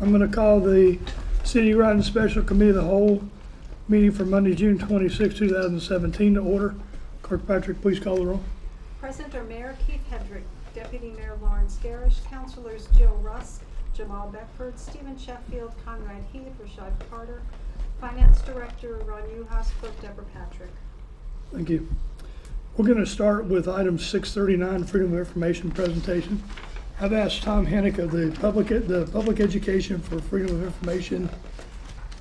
I'm gonna call the City Riding Special Committee of the Whole meeting for Monday, June 26, 2017 to order. Clerk Patrick, please call the roll. Present are Mayor Keith Hedrick, Deputy Mayor Lawrence Garish, Councilors Jill Rusk, Jamal Beckford, Stephen Sheffield, Conrad Heath, Rashad Carter, Finance Director Ron Uhas, Clerk Deborah Patrick. Thank you. We're gonna start with item six thirty-nine, Freedom of Information presentation. I've asked Tom Hennick of the Public, the Public Education for Freedom of Information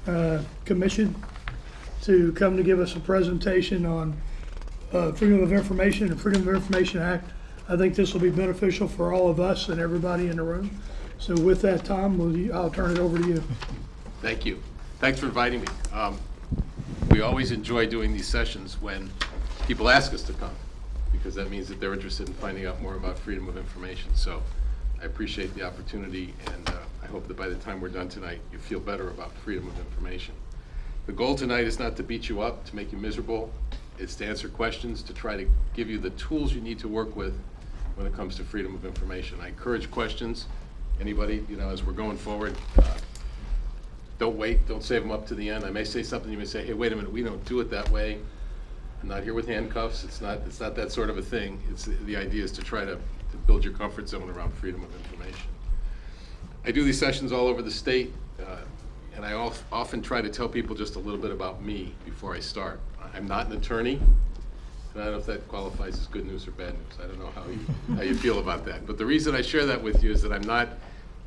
uh, Commission to come to give us a presentation on uh, Freedom of Information and Freedom of Information Act. I think this will be beneficial for all of us and everybody in the room. So with that, Tom, will you, I'll turn it over to you. Thank you. Thanks for inviting me. Um, We always enjoy doing these sessions when people ask us to come, because that means that they're interested in finding out more about freedom of information. So I appreciate the opportunity, and uh, I hope that by the time we're done tonight, you feel better about freedom of information. The goal tonight is not to beat you up, to make you miserable. It's to answer questions, to try to give you the tools you need to work with when it comes to freedom of information. I encourage questions. Anybody, you know, as we're going forward, uh, don't wait, don't save them up to the end. I may say something, you may say, hey, wait a minute, we don't do it that way. I'm not here with handcuffs, it's not, it's not that sort of a thing. It's, the idea is to try to, to build your comfort zone around freedom of information. I do these sessions all over the state, uh, and I of- often try to tell people just a little bit about me before I start. I'm not an attorney, and I don't know if that qualifies as good news or bad news. I don't know how you, how you feel about that. But the reason I share that with you is that I'm not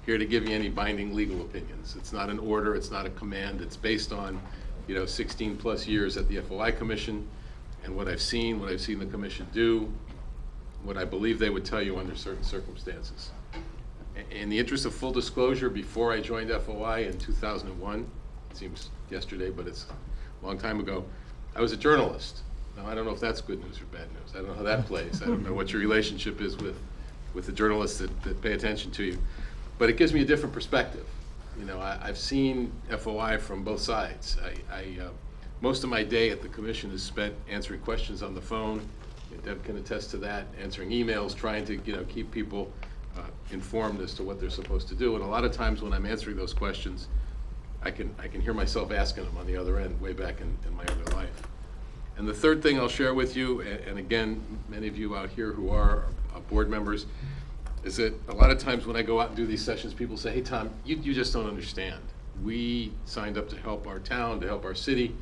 here to give you any binding legal opinions. It's not an order, it's not a command. It's based on, you know, 16-plus years at the FOI Commission and what I've seen, what I've seen the commission do, what I believe they would tell you under certain circumstances. In the interest of full disclosure, before I joined FOI in 2001, it seems yesterday, but it's a long time ago, I was a journalist. Now, I don't know if that's good news or bad news. I don't know how that plays. I don't know what your relationship is with, with the journalists that, that pay attention to you. But it gives me a different perspective. You know, I, I've seen FOI from both sides. I, I, uh, most of my day at the commission is spent answering questions on the phone. Deb can attest to that, answering emails, trying to, you know, keep people uh, informed as to what they're supposed to do. And a lot of times when I'm answering those questions, I can, I can hear myself asking them on the other end, way back in, in my other life. And the third thing I'll share with you, a- and again, many of you out here who are uh, board members, is that a lot of times when I go out and do these sessions, people say, hey, Tom, you, you just don't understand. We signed up to help our town, to help our city.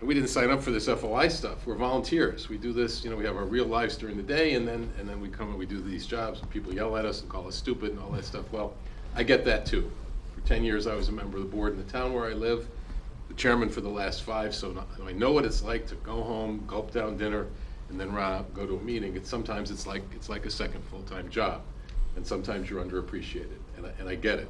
We didn't sign up for this FOI stuff. We're volunteers. We do this, you know, we have our real lives during the day, and then, and then we come and we do these jobs, and people yell at us and call us stupid and all that stuff. Well, I get that too. For ten years, I was a member of the board in the town where I live, the chairman for the last five, so no- I know what it's like to go home, gulp down dinner, and then run go to a meeting. It's, sometimes it's like, it's like a second full-time job, and sometimes you're underappreciated, and I, and I get it.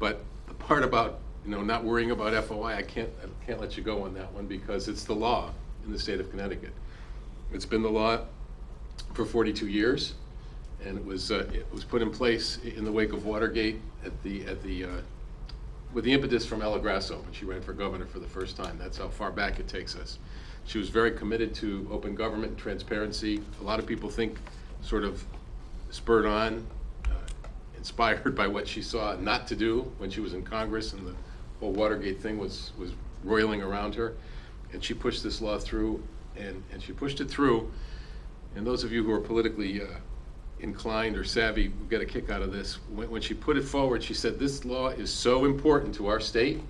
But the part about, you know, not worrying about FOI, I can't, I can't let you go on that one because it's the law in the state of Connecticut. It's been the law for 42 years, and it was, uh, it was put in place in the wake of Watergate at the, at the, uh, with the impetus from Ella Grasso when she ran for governor for the first time. That's how far back it takes us. She was very committed to open government and transparency. A lot of people think sort of spurred on, uh, inspired by what she saw not to do when she was in Congress and the whole Watergate thing was, was roiling around her. And she pushed this law through, and, and she pushed it through. And those of you who are politically uh, inclined or savvy will get a kick out of this. When, when she put it forward, she said, this law is so important to our state,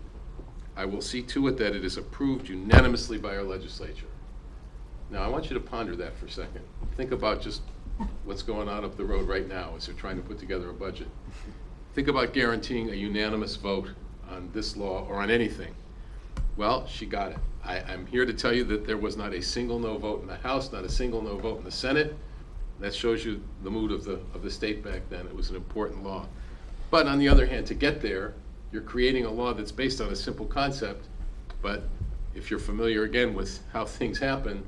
I will see to it that it is approved unanimously by our legislature. Now, I want you to ponder that for a second. Think about just what's going on up the road right now as they're trying to put together a budget. Think about guaranteeing a unanimous vote on this law or on anything. Well, she got it. I, I'm here to tell you that there was not a single no vote in the House, not a single no vote in the Senate. That shows you the mood of the, of the state back then. It was an important law. But on the other hand, to get there, you're creating a law that's based on a simple concept. But if you're familiar again with how things happen,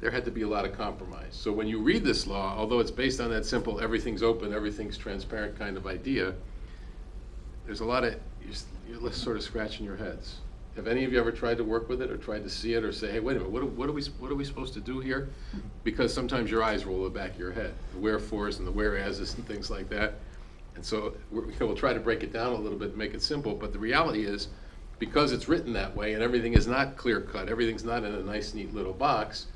there had to be a lot of compromise. So when you read this law, although it's based on that simple, everything's open, everything's transparent kind of idea, there's a lot of, you're, sort of scratching your heads. Have any of you ever tried to work with it or tried to see it or say, hey, wait a minute, what are, what are we, what are we supposed to do here? Because sometimes your eyes roll the back of your head, the wherefores and the whereases and things like that. And so we're- we'll try to break it down a little bit and make it simple, but the reality is, because it's written that way and everything is not clear cut, everything's not in a nice neat little box,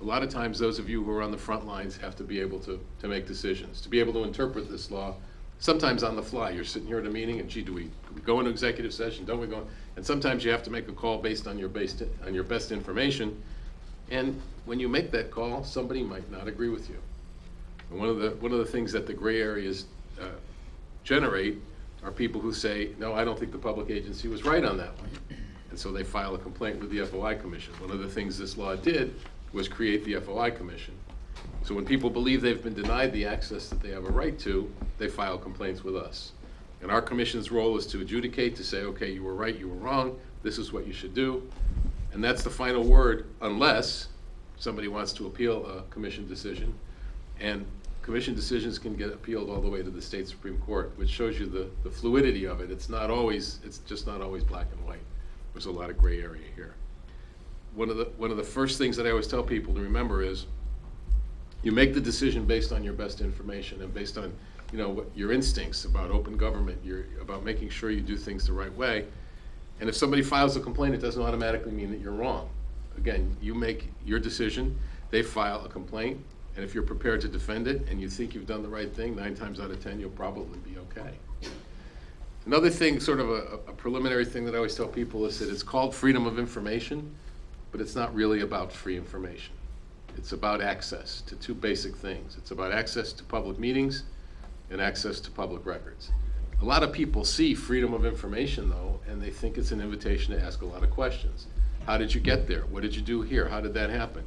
a lot of times those of you who are on the front lines have to be able to, to make decisions, to be able to interpret this law, sometimes on the fly. You're sitting here at a meeting and gee, do we do we go into executive session, don't we go? And sometimes you have to make a call based on your based, on your best information. And when you make that call, somebody might not agree with you. And one of the, one of the things that the gray areas uh, generate are people who say, no, I don't think the public agency was right on that one. And so they file a complaint with the FOI Commission. One of the things this law did was create the FOI Commission. So when people believe they've been denied the access that they have a right to, they file complaints with us. And our commission's role is to adjudicate, to say, okay, you were right, you were wrong, this is what you should do. And that's the final word unless somebody wants to appeal a commission decision. And commission decisions can get appealed all the way to the state Supreme Court, which shows you the, the fluidity of it. It's not always, it's just not always black and white. There's a lot of gray area here. One of the, one of the first things that I always tell people to remember is, you make the decision based on your best information and based on, you know, what your instincts about open government, your, about making sure you do things the right way. And if somebody files a complaint, it doesn't automatically mean that you're wrong. Again, you make your decision, they file a complaint, and if you're prepared to defend it and you think you've done the right thing, nine times out of ten, you'll probably be okay. Another thing, sort of a, a preliminary thing that I always tell people is that it's called freedom of information, but it's not really about free information. It's about access to two basic things. It's about access to public meetings and access to public records. A lot of people see freedom of information though, and they think it's an invitation to ask a lot of questions. How did you get there? What did you do here? How did that happen?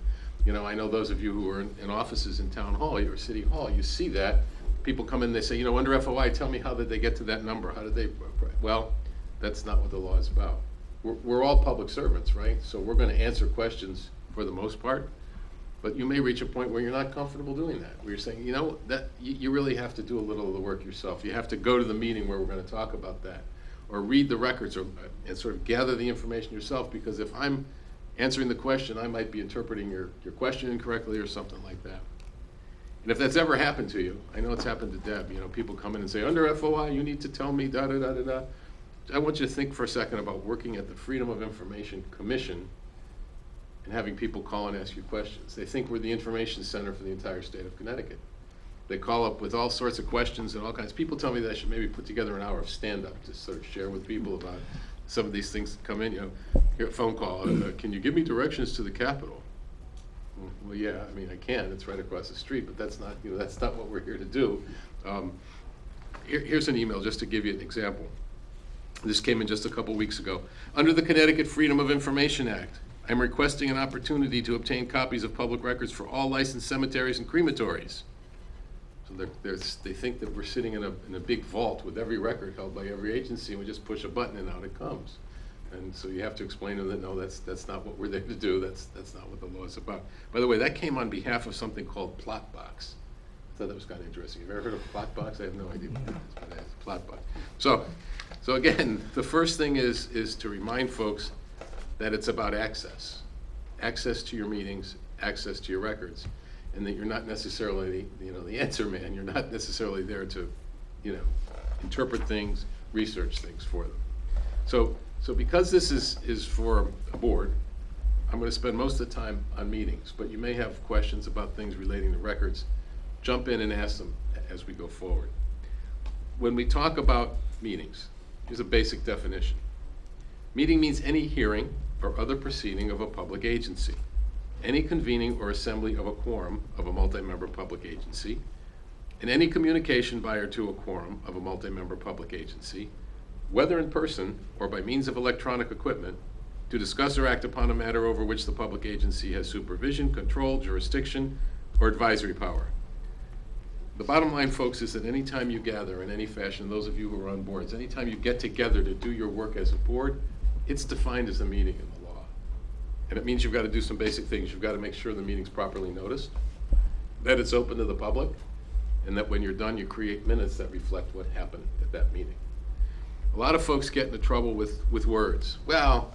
You know, I know those of you who are in, in offices in town hall or city hall, you see that. People come in, they say, you know, under FOI, tell me how did they get to that number? How did they, well, that's not what the law is about. We're, we're all public servants, right? So we're gonna answer questions for the most part. But you may reach a point where you're not comfortable doing that, where you're saying, you know, that, you, you really have to do a little of the work yourself. You have to go to the meeting where we're gonna talk about that, or read the records, or, uh, and sort of gather the information yourself, because if I'm answering the question, I might be interpreting your, your question incorrectly or something like that. And if that's ever happened to you, I know it's happened to Deb, you know, people come in and say, under FOI, you need to tell me da, da, da, da, da. I want you to think for a second about working at the Freedom of Information Commission and having people call and ask you questions. They think we're the information center for the entire state of Connecticut. They call up with all sorts of questions and all kinds. People tell me that I should maybe put together an hour of stand-up to sort of share with people about some of these things that come in, you know, phone call, uh, can you give me directions to the Capitol? Well, yeah, I mean, I can, it's right across the street, but that's not, you know, that's not what we're here to do. Um, Here, here's an email, just to give you an example. This came in just a couple weeks ago. Under the Connecticut Freedom of Information Act, I'm requesting an opportunity to obtain copies of public records for all licensed cemeteries and crematories. So they're, they're, they think that we're sitting in a, in a big vault with every record held by every agency, and we just push a button and out it comes. And so you have to explain to them that, no, that's, that's not what we're there to do, that's, that's not what the law is about. By the way, that came on behalf of something called Plotbox. I thought that was kind of interesting. Have you ever heard of Plotbox? I have no idea what it is, but it's Plotbox. So, so again, the first thing is, is to remind folks that it's about access. Access to your meetings, access to your records, and that you're not necessarily, you know, the answer man. You're not necessarily there to, you know, interpret things, research things for them. So, so because this is, is for a board, I'm gonna spend most of the time on meetings, but you may have questions about things relating to records. Jump in and ask them as we go forward. When we talk about meetings, here's a basic definition. Meeting means any hearing or other proceeding of a public agency, any convening or assembly of a quorum of a multi-member public agency, and any communication by or to a quorum of a multi-member public agency, whether in person or by means of electronic equipment, to discuss or act upon a matter over which the public agency has supervision, control, jurisdiction, or advisory power. The bottom line, folks, is that anytime you gather in any fashion, those of you who are on boards, anytime you get together to do your work as a board, it's defined as a meeting in the law. And it means you've got to do some basic things. You've got to make sure the meeting's properly noticed, that it's open to the public, and that when you're done, you create minutes that reflect what happened at that meeting. A lot of folks get into trouble with, with words. Well,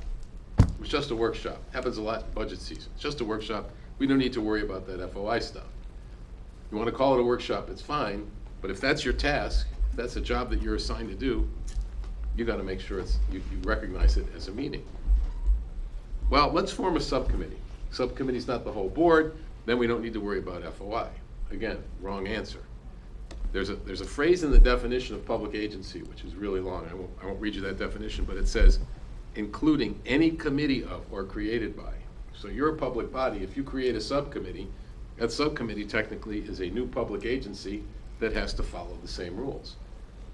it was just a workshop. Happens a lot in budget season. It's just a workshop. We don't need to worry about that FOI stuff. You want to call it a workshop, it's fine, but if that's your task, if that's a job that you're assigned to do, you gotta make sure it's, you, you recognize it as a meeting. Well, let's form a subcommittee. Subcommittee's not the whole board, then we don't need to worry about FOI. Again, wrong answer. There's a, there's a phrase in the definition of public agency, which is really long, I won't, I won't read you that definition, but it says, including any committee of or created by. So you're a public body, if you create a subcommittee, that subcommittee technically is a new public agency that has to follow the same rules.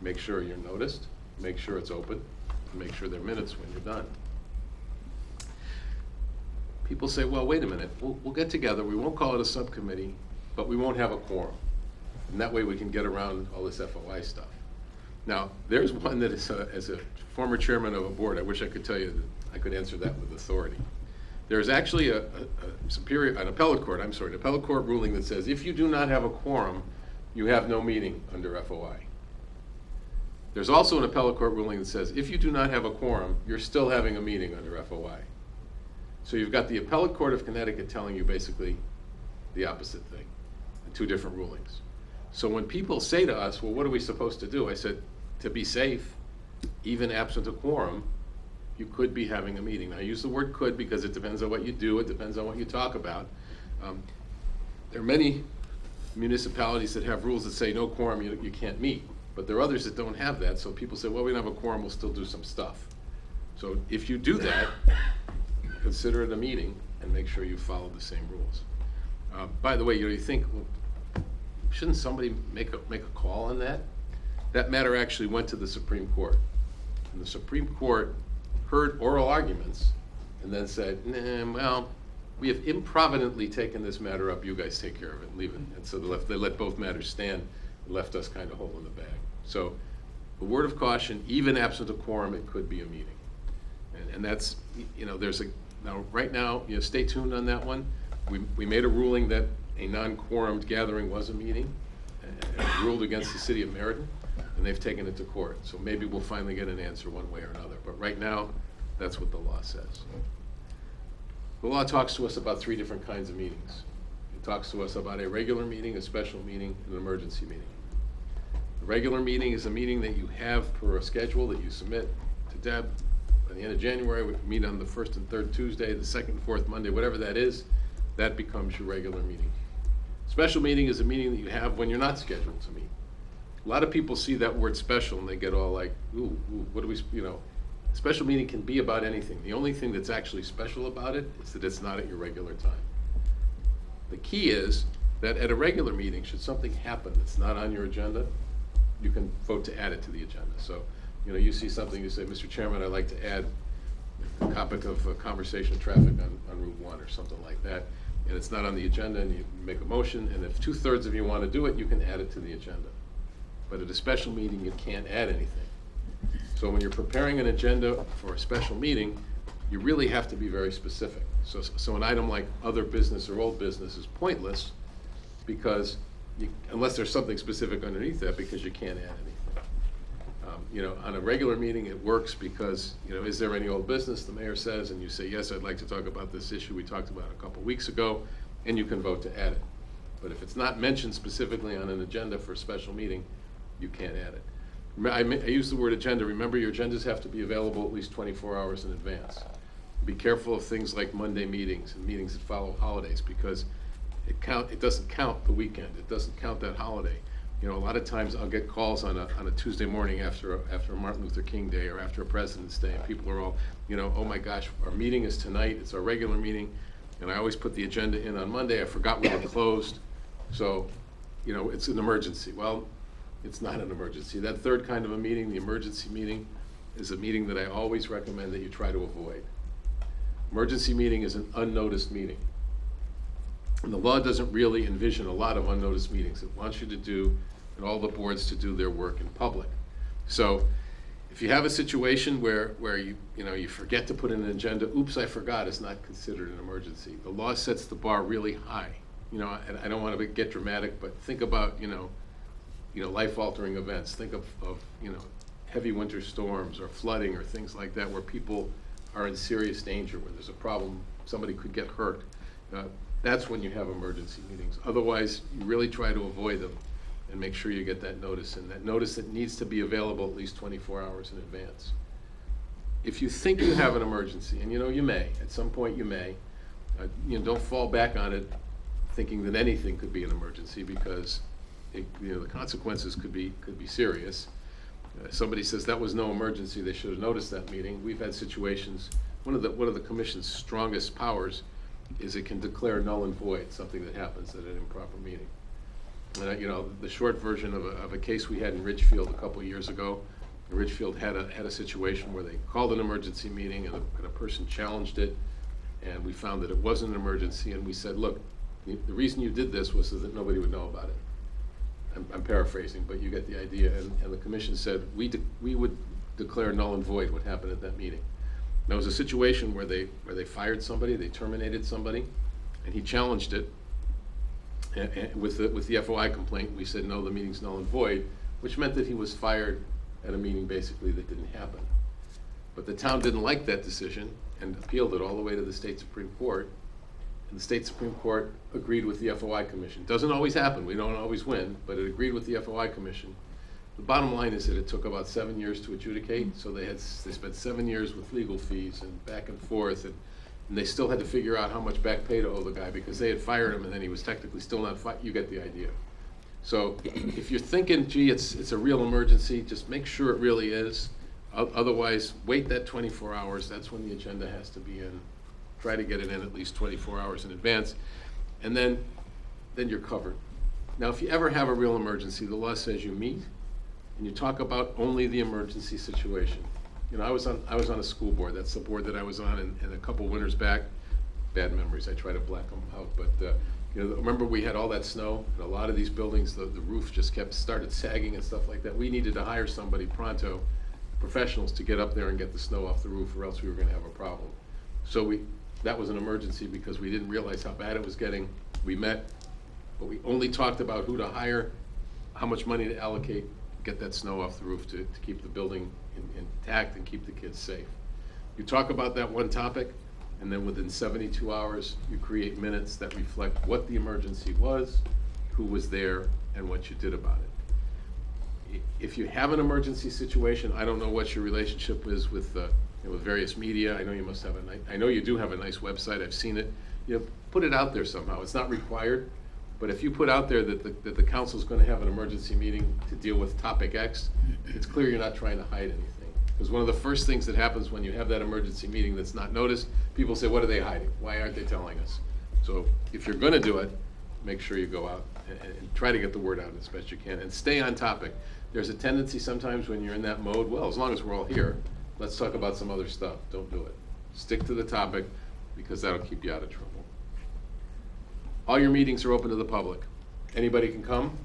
Make sure you're noticed, make sure it's open, and make sure there are minutes when you're done. People say, well, wait a minute, we'll, we'll get together, we won't call it a subcommittee, but we won't have a quorum. And that way we can get around all this FOI stuff. Now, there's one that is, a- as a former chairman of a board, I wish I could tell you that I could answer that with authority. There's actually a, a a superior, an appellate court, I'm sorry, an appellate court ruling that says if you do not have a quorum, you have no meeting under FOI. There's also an appellate court ruling that says if you do not have a quorum, you're still having a meeting under FOI. So you've got the appellate court of Connecticut telling you basically the opposite thing, two different rulings. So when people say to us, well, what are we supposed to do? I said, to be safe, even absent a quorum, you could be having a meeting. Now, I use the word could because it depends on what you do, it depends on what you talk about. Um, There are many municipalities that have rules that say no quorum, you, you can't meet. But there are others that don't have that, so people say, well, we don't have a quorum, we'll still do some stuff. So if you do that, consider it a meeting and make sure you follow the same rules. Uh, By the way, you know, you think, well, shouldn't somebody make a, make a call on that? That matter actually went to the Supreme Court. And the Supreme Court heard oral arguments and then said, nah, well, we have improvidently taken this matter up, you guys take care of it, and leave it. And so they left, they let both matters stand, and left us kind of holding the bag. So, a word of caution, even absent a quorum, it could be a meeting. And, and that's, you know, there's a, now, right now, you know, stay tuned on that one. We, we made a ruling that a non-quorumed gathering was a meeting, and ruled against the city of Meriden, and they've taken it to court. So maybe we'll finally get an answer one way or another. But right now, that's what the law says. The law talks to us about three different kinds of meetings. It talks to us about a regular meeting, a special meeting, and an emergency meeting. A regular meeting is a meeting that you have per a schedule that you submit to Deb. By the end of January, we meet on the first and third Tuesday, the second fourth Monday, whatever that is, that becomes your regular meeting. Special meeting is a meeting that you have when you're not scheduled to meet. A lot of people see that word special and they get all like, ooh, ooh, what do we, you know, special meeting can be about anything. The only thing that's actually special about it is that it's not at your regular time. The key is that at a regular meeting, should something happen that's not on your agenda, you can vote to add it to the agenda. So, you know, you see something, you say, Mr. Chairman, I'd like to add a topic of uh, conversation traffic on, on Route One or something like that, and it's not on the agenda, and you make a motion, and if two-thirds of you want to do it, you can add it to the agenda. But at a special meeting, you can't add anything. So when you're preparing an agenda for a special meeting, you really have to be very specific. So, so an item like other business or old business is pointless because you, unless there's something specific underneath that, because you can't add anything. Um, You know, on a regular meeting, it works because, you know, is there any old business, the mayor says, and you say, yes, I'd like to talk about this issue we talked about a couple weeks ago, and you can vote to add it. But if it's not mentioned specifically on an agenda for a special meeting, you can't add it. I, I use the word agenda, remember your agendas have to be available at least twenty-four hours in advance. Be careful of things like Monday meetings and meetings that follow holidays, because it count, it doesn't count the weekend, it doesn't count that holiday. You know, a lot of times I'll get calls on a, on a Tuesday morning after, a- after a Martin Luther King Day or after a President's Day, and people are all, you know, oh my gosh, our meeting is tonight, it's our regular meeting, and I always put the agenda in on Monday, I forgot we were closed, so, you know, it's an emergency. Well, it's not an emergency. That third kind of a meeting, the emergency meeting, is a meeting that I always recommend that you try to avoid. Emergency meeting is an unnoticed meeting. And the law doesn't really envision a lot of unnoticed meetings. It wants you to do, and all the boards to do their work in public. So if you have a situation where, where you, you know, you forget to put in an agenda, oops, I forgot, it's not considered an emergency. The law sets the bar really high. You know, and I don't want to get dramatic, but think about, you know, you know, life-altering events. Think of, of, you know, heavy winter storms or flooding or things like that where people are in serious danger, where there's a problem, somebody could get hurt. Uh, That's when you have emergency meetings. Otherwise, you really try to avoid them. and make sure you get that notice, and that notice that needs to be available at least twenty-four hours in advance. If you think you have an emergency, and you know, you may, at some point you may, uh, you know, don't fall back on it thinking that anything could be an emergency, because it, you know, the consequences could be, could be serious. Uh, Somebody says that was no emergency, they should have noticed that meeting. We've had situations, one of the, one of the commission's strongest powers is it can declare null and void something that happens at an improper meeting. And, uh, you know, the short version of a, of a case we had in Ridgefield a couple years ago, Ridgefield had a, had a situation where they called an emergency meeting and a, and a person challenged it, and we found that it wasn't an emergency, and we said, look, the reason you did this was so that nobody would know about it. I'm, I'm paraphrasing, but you get the idea, and, and the commission said, we, we would declare null and void what happened at that meeting. There was a situation where they, where they fired somebody, they terminated somebody, and he challenged it. And, and with the, with the FOI complaint, we said, no, the meeting's null and void, which meant that he was fired at a meeting basically that didn't happen. But the town didn't like that decision and appealed it all the way to the state Supreme Court. And the state Supreme Court agreed with the FOI commission. Doesn't always happen, we don't always win, but it agreed with the FOI commission. The bottom line is that it took about seven years to adjudicate, so they had, they spent seven years with legal fees and back and forth, and, and they still had to figure out how much back pay to owe the guy, because they had fired him, and then he was technically still not fi, you get the idea. So if you're thinking, gee, it's, it's a real emergency, just make sure it really is. O- Otherwise, wait that twenty-four hours, that's when the agenda has to be in. Try to get it in at least twenty-four hours in advance, and then, then you're covered. Now, if you ever have a real emergency, the law says you meet, and you talk about only the emergency situation. You know, I was on, I was on a school board, that's the board that I was on, and, and a couple winters back, bad memories, I try to black them out, but, uh, you know, remember we had all that snow, and a lot of these buildings, the, the roof just kept, started sagging and stuff like that. We needed to hire somebody pronto, professionals, to get up there and get the snow off the roof, or else we were gonna have a problem. So we, that was an emergency because we didn't realize how bad it was getting. We met, but we only talked about who to hire, how much money to allocate, get that snow off the roof to, to keep the building in- intact and keep the kids safe. You talk about that one topic, and then within seventy-two hours, you create minutes that reflect what the emergency was, who was there, and what you did about it. If you have an emergency situation, I don't know what your relationship is with, uh, you know, with various media. I know you must have a I know you do have a nice website, I've seen it. You know, put it out there somehow. It's not required, but if you put out there that the, that the gonna have an emergency meeting to deal with topic X, it's clear you're not trying to hide anything. Because one of the first things that happens when you have that emergency meeting that's not noticed, people say, what are they hiding? Why aren't they telling us? So if you're gonna do it, make sure you go out and, and try to get the word out as best you can, and stay on topic. There's a tendency sometimes when you're in that mode, well, as long as we're all here, let's talk about some other stuff. Don't do it. Stick to the topic, because that'll keep you out of trouble. All your meetings are open to the public. Anybody can come.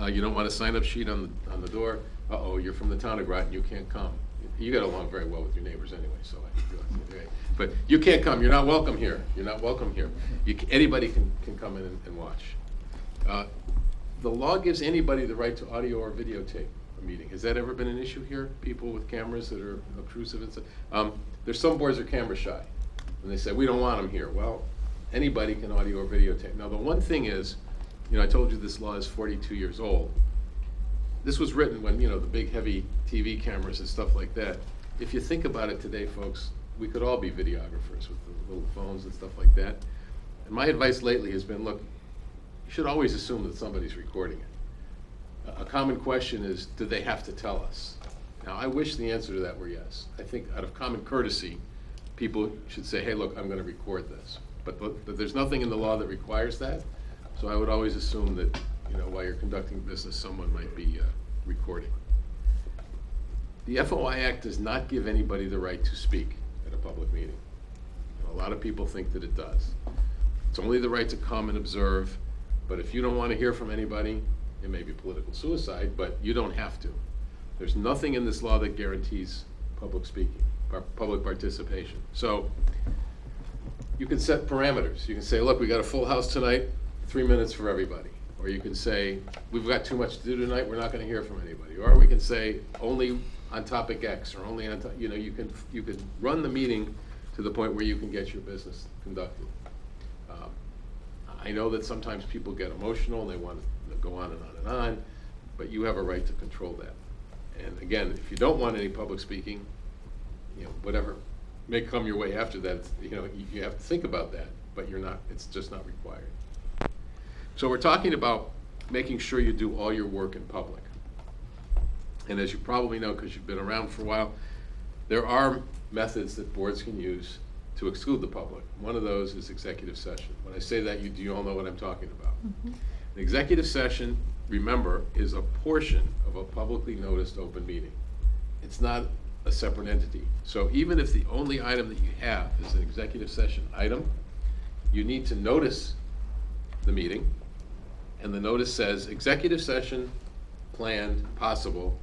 Uh, you don't want a sign-up sheet on the, on the door. Uh-oh, you're from the town of Groton, you can't come. You get along very well with your neighbors anyway, so I, okay. but you can't come, you're not welcome here, you're not welcome here. You, anybody can, can come in and, and watch. Uh, The law gives anybody the right to audio or videotape a meeting. Has that ever been an issue here? People with cameras that are obtrusive and stuff? Um, there's some boards are camera shy, and they say, we don't want them here. Well, anybody can audio or videotape. Now, the one thing is, you know, I told you this law is forty-two years old. This was written when, you know, the big heavy TV cameras and stuff like that. If you think about it today, folks, we could all be videographers with the little phones and stuff like that. And my advice lately has been, look, you should always assume that somebody's recording it. A- common question is, do they have to tell us? Now, I wish the answer to that were yes. I think out of common courtesy, people should say, hey, look, I'm gonna record this. But, but there's nothing in the law that requires that, so I would always assume that, you know, while you're conducting business, someone might be uh, recording. The FOI Act does not give anybody the right to speak at a public meeting. And A lot of people think that it does. It's only the right to come and observe, but if you don't want to hear from anybody, it may be political suicide, but you don't have to. There's nothing in this law that guarantees public speaking, public participation. So you can set parameters. You can say, look, we got a full house tonight, three minutes for everybody. Or you can say, we've got too much to do tonight, we're not gonna hear from anybody. Or we can say, only on topic X, or only on, to- you know, you can, you can run the meeting to the point where you can get your business conducted. Um, I know that sometimes people get emotional, and they want, to go on and on and on, but you have a right to control that. And again, if you don't want any public speaking, you know, whatever may come your way after that, you know, you, you have to think about that, but you're not, it's just not required. So we're talking about making sure you do all your work in public. And as you probably know, because you've been around for a while, there are methods that boards can use to exclude the public. One of those is executive session. When I say that, you, do you all know what I'm talking about? Mm-hmm. An executive session, remember, is a portion of a publicly noticed open meeting. It's not a separate entity. So even if the only item that you have is an executive session item, you need to notice the meeting, and the notice says, executive session planned, possible,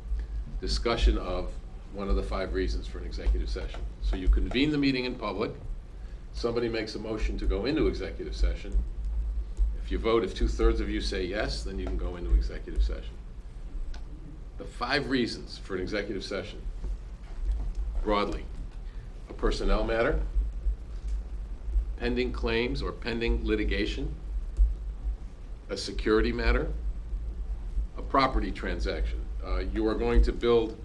discussion of one of the five reasons for an executive session. So you convene the meeting in public, somebody makes a motion to go into executive session. If you vote, if two-thirds of you say yes, then you can go into executive session. The five reasons for an executive session, broadly, a personnel matter, pending claims or pending litigation, a security matter, a property transaction. Uh, You are going to build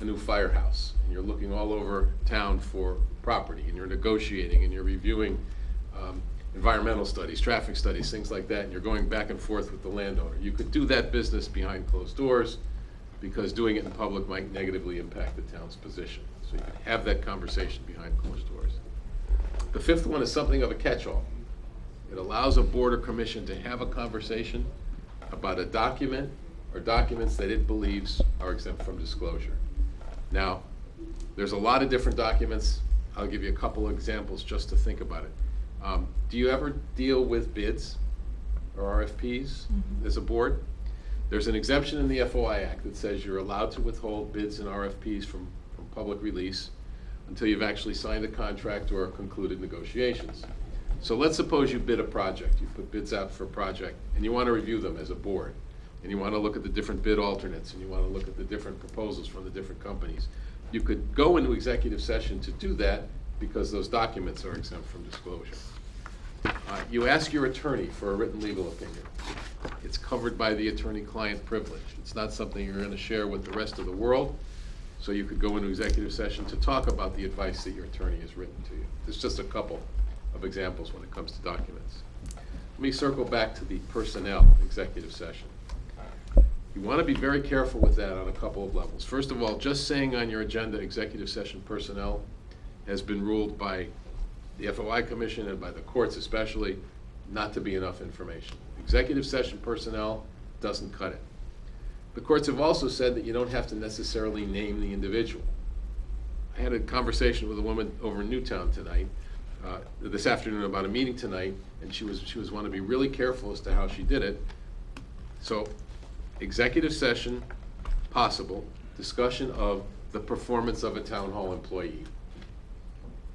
a new firehouse, and you're looking all over town for property, and you're negotiating, and you're reviewing um, environmental studies, traffic studies, things like that, and you're going back and forth with the landowner. You could do that business behind closed doors, because doing it in public might negatively impact the town's position. So you can have that conversation behind closed doors. The fifth one is something of a catch-all. It allows a board or commission to have a conversation about a document or documents that it believes are exempt from disclosure. Now, there's a lot of different documents. I'll give you a couple of examples just to think about it. Um, Do you ever deal with bids or RFPs as a board? There's an exemption in the FOI Act that says you're allowed to withhold bids and RFPs from public release until you've actually signed a contract or concluded negotiations. So let's suppose you bid a project, you put bids out for a project, and you want to review them as a board. And you want to look at the different bid alternates, and you want to look at the different proposals from the different companies. You could go into executive session to do that because those documents are exempt from disclosure. Uh, You ask your attorney for a written legal opinion. It's covered by the attorney-client privilege. It's not something you're going to share with the rest of the world, so you could go into executive session to talk about the advice that your attorney has written to you. There's just a couple of examples when it comes to documents. Let me circle back to the personnel executive session. You want to be very careful with that on a couple of levels. First of all, just saying on your agenda, executive session personnel has been ruled by the FOI Commission and by the courts especially, not to be enough information. Executive session personnel doesn't cut it. The courts have also said that you don't have to necessarily name the individual. I had a conversation with a woman over in Newtown tonight, uh, this afternoon about a meeting tonight, and she was, she was wanting to be really careful as to how she did it. So, executive session, possible, discussion of the performance of a town hall employee.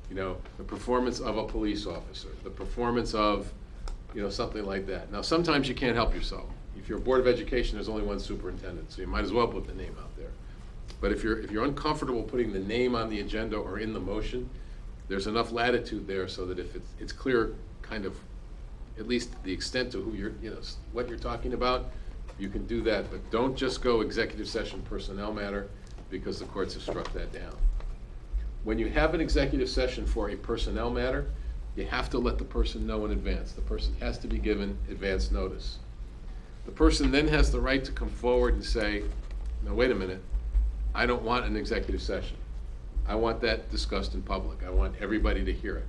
You know, the performance of a police officer, the performance of, you know, something like that. Now, sometimes you can't help yourself. If you're a Board of Education, there's only one superintendent, so you might as well put the name out there. But if you're, if you're uncomfortable putting the name on the agenda or in the motion, there's enough latitude there so that if it's, it's clear kind of, at least the extent to who you're, you know, what you're talking about, you can do that, but don't just go executive session personnel matter, because the courts have struck that down. When you have an executive session for a personnel matter, you have to let the person know in advance. The person has to be given advance notice. The person then has the right to come forward and say, no, wait a minute, I don't want an executive session. I want that discussed in public. I want everybody to hear it.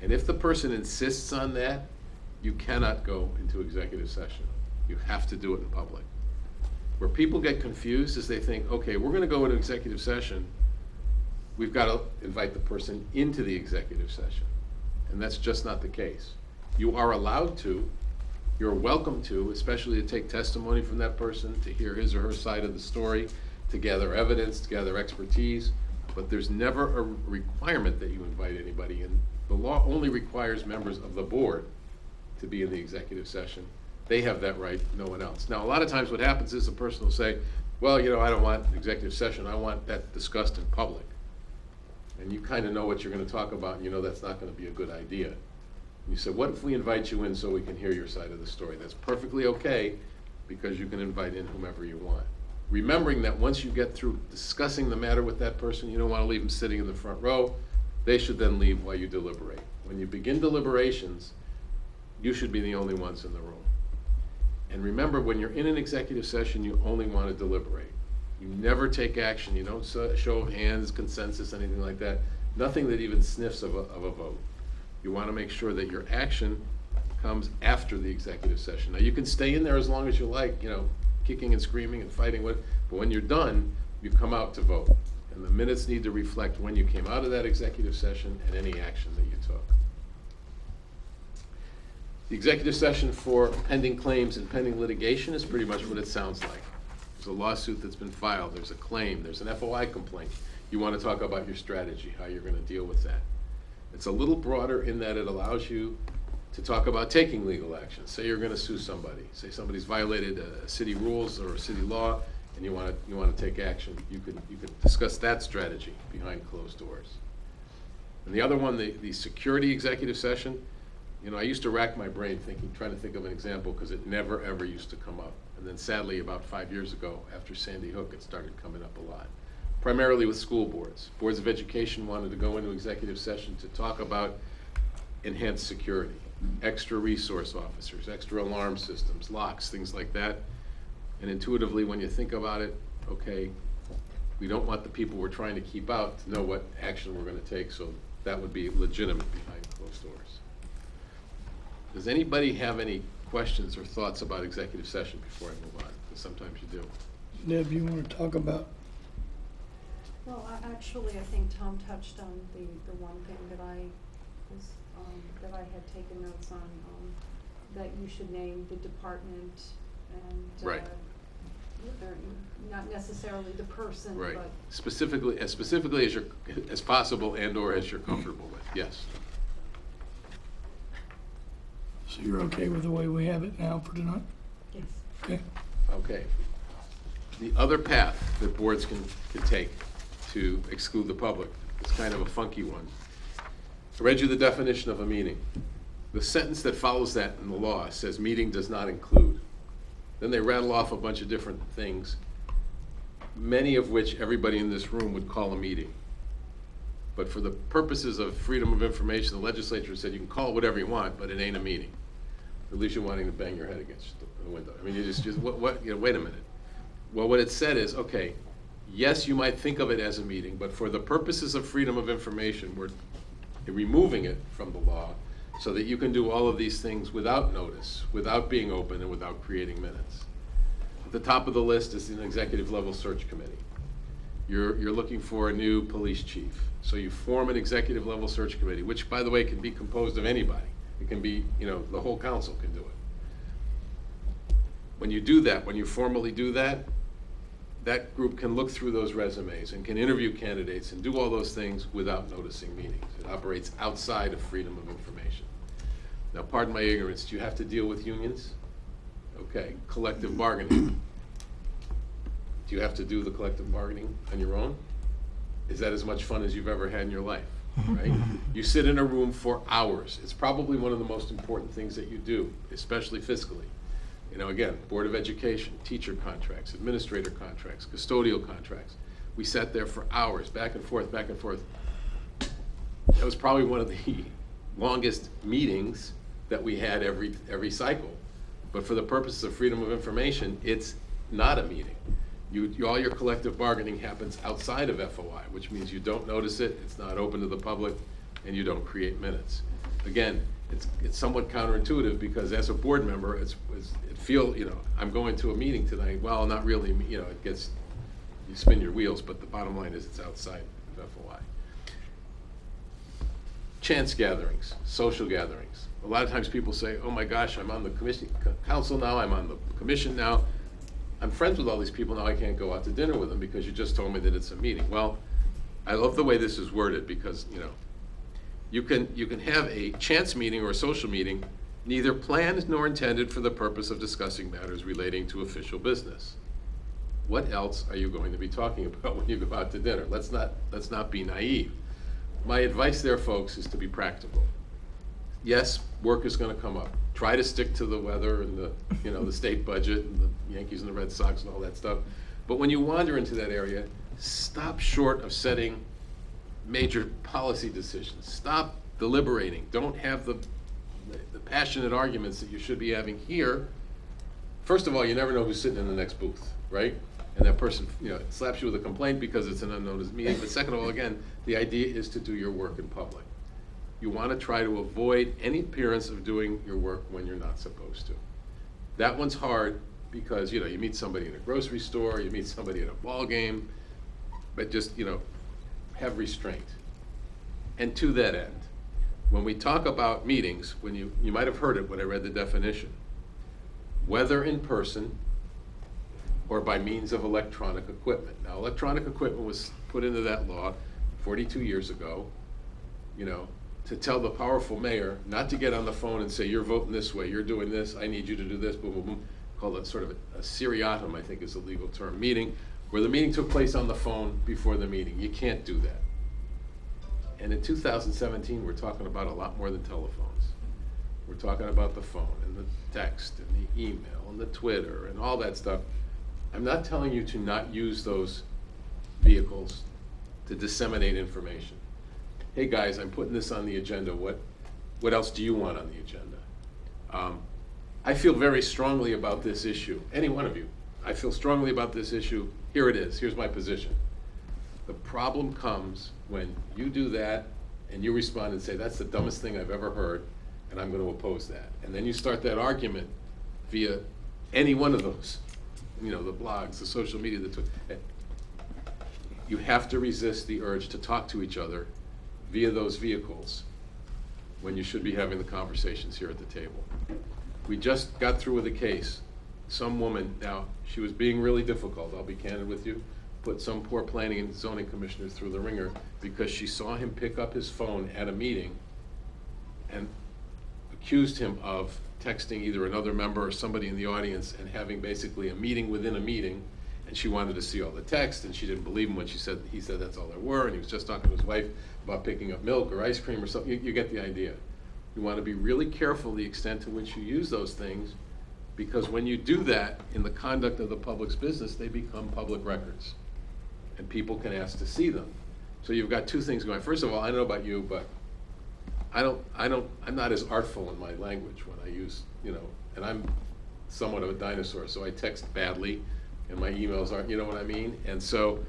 And if the person insists on that, you cannot go into executive session. You have to do it in public. Where people get confused is they think, okay, we're gonna go into executive session, we've got to invite the person into the executive session. And that's just not the case. You are allowed to, you're welcome to, especially to take testimony from that person, to hear his or her side of the story, to gather evidence, to gather expertise, but there's never a requirement that you invite anybody in. The law only requires members of the board to be in the executive session. They have that right, no one else. Now, a lot of times what happens is the person will say, well, you know, I don't want executive session, I want that discussed in public. And you kind of know what you're going to talk about, and you know that's not going to be a good idea. You said, what if we invite you in so we can hear your side of the story? That's perfectly okay, because you can invite in whomever you want. Remembering that once you get through discussing the matter with that person, you don't want to leave them sitting in the front row. They should then leave while you deliberate. When you begin deliberations, you should be the only ones in the room. And remember, when you're in an executive session, you only want to deliberate. You never take action, you don't show of hands, consensus, anything like that. Nothing that even sniffs of a, of a vote. You want to make sure that your action comes after the executive session. Now, you can stay in there as long as you like, you know, kicking and screaming and fighting but when you're done, you come out to vote. And the minutes need to reflect when you came out of that executive session and any action that you took. The executive session for pending claims and pending litigation is pretty much what it sounds like. There's a lawsuit that's been filed, there's a claim, there's an FOI complaint. You want to talk about your strategy, how you're going to deal with that. It's a little broader in that it allows you to talk about taking legal action. Say you're going to sue somebody, say somebody's violated uh, city rules or city law, and you want to, you want to take action. You could, you could discuss that strategy behind closed doors. And the other one, the, the security executive session, you know, I used to rack my brain thinking, trying to think of an example, because it never, ever used to come up. And then sadly, about five years ago, after Sandy Hook, it started coming up a lot. Primarily with school boards. Boards of Education wanted to go into executive session to talk about enhanced security, extra resource officers, extra alarm systems, locks, things like that. And intuitively, when you think about it, okay, we don't want the people we're trying to keep out to know what action we're gonna take, so that would be legitimate behind closed doors. Does anybody have any questions or thoughts about executive session before I move on? Because sometimes you do. Deb, you want to talk about, Well, I, actually, I think Tom touched on the, the one thing that I was, um, that I had taken notes on, um, that you should name the department and, uh, Right. they're not necessarily the person, Right. but Specifically, as specifically as you're, as possible and/or as you're comfortable with, yes. so you're okay with the way we have it now for tonight? yes. Okay, Okay. The other path that boards can, can take to exclude the public It's kind of a funky one. I read you the definition of a meeting. The sentence that follows that in the law says meeting does not include. Then they rattle off a bunch of different things, many of which everybody in this room would call a meeting. But for the purposes of freedom of information, the legislature said you can call it whatever you want, but it ain't a meeting. At least you're wanting to bang your head against the window. I mean, you just, just, what, what, you know, wait a minute. Well, what it said is, okay, yes, you might think of it as a meeting, but for the purposes of freedom of information, we're removing it from the law so that you can do all of these things without notice, without being open, and without creating minutes. At the top of the list is an executive level search committee. You're, you're looking for a new police chief. So you form an executive level search committee, which, by the way, can be composed of anybody. It can be, you know, the whole council can do it. When you do that, when you formally do that, that group can look through those resumes and can interview candidates and do all those things without noticing meetings. It operates outside of freedom of information. Now, pardon my ignorance, do you have to deal with unions? Okay, collective bargaining. Do you have to do the collective bargaining on your own? Is that as much fun as you've ever had in your life, right? You sit in a room for hours. It's probably one of the most important things that you do, especially fiscally. You know, again, Board of Education, teacher contracts, administrator contracts, custodial contracts. We sat there for hours, back and forth, back and forth. That was probably one of the longest meetings that we had every, every cycle. But for the purposes of freedom of information, it's not a meeting. You, you- all your collective bargaining happens outside of FOI, which means you don't notice it, it's not open to the public, and you don't create minutes. Again, it's, it's somewhat counterintuitive, because as a board member, it's, it's- it feel, you know, I'm going to a meeting tonight, well, not really, you know, it gets, you spin your wheels, but the bottom line is it's outside of FOI chance gatherings, social gatherings. A lot of times people say, oh my gosh, I'm on the commission, council now, I'm on the commission now. I'm friends with all these people, now I can't go out to dinner with them because you just told me that it's a meeting. Well, I love the way this is worded because, you know, you can, you can have a chance meeting or a social meeting, neither planned nor intended for the purpose of discussing matters relating to official business. What else are you going to be talking about when you go out to dinner? Let's not, let's not be naive. My advice there, folks, is to be practical. yes, work is gonna come up. Try to stick to the weather and the, you know, the state budget and the Yankees and the Red Sox and all that stuff. But when you wander into that area, stop short of setting major policy decisions. Stop deliberating. Don't have the, the passionate arguments that you should be having here. First of all, you never know who's sitting in the next booth, right? And that person, you know, slaps you with a complaint because it's an unnoticed meeting. But second of all, again, the idea is to do your work in public. You want to try to avoid any appearance of doing your work when you're not supposed to. That one's hard because, you know, you meet somebody in a grocery store, you meet somebody at a ball game, but just, you know, have restraint. And to that end, when we talk about meetings, when you, you might have heard it when I read the definition, whether in person or by means of electronic equipment. Now, electronic equipment was put into that law forty-two years ago, you know, to tell the powerful mayor not to get on the phone and say, you're voting this way, you're doing this, I need you to do this, boom, boom, boom. Called it sort of a- a seriatim, I think is the legal term, meeting, where the meeting took place on the phone before the meeting. You can't do that. And in two thousand seventeen, we're talking about a lot more than telephones. We're talking about the phone and the text and the email and the Twitter and all that stuff. I'm not telling you to not use those vehicles to disseminate information. Hey, guys, I'm putting this on the agenda, what, what else do you want on the agenda? Um, I feel very strongly about this issue, any one of you. I feel strongly about this issue, here it is, here's my position. The problem comes when you do that and you respond and say, that's the dumbest thing I've ever heard, and I'm gonna oppose that. And then you start that argument via any one of those, you know, the blogs, the social media, the tw- eh, You have to resist the urge to talk to each other via those vehicles when you should be having the conversations here at the table. We just got through with a case, some woman, now, she was being really difficult, I'll be candid with you, put some poor planning and zoning commissioner through the ringer because she saw him pick up his phone at a meeting and accused him of texting either another member or somebody in the audience and having basically a meeting within a meeting. And she wanted to see all the text, and she didn't believe him when she said, he said that's all there were, and he was just talking to his wife about picking up milk or ice cream or something, you, you get the idea. You wanna be really careful the extent to which you use those things, because when you do that in the conduct of the public's business, they become public records. And people can ask to see them. So you've got two things going. First of all, I don't know about you, but I don't, I don't, I'm not as artful in my language when I use, you know, and I'm somewhat of a dinosaur, so I text badly, and my emails aren't, you know what I mean? And so,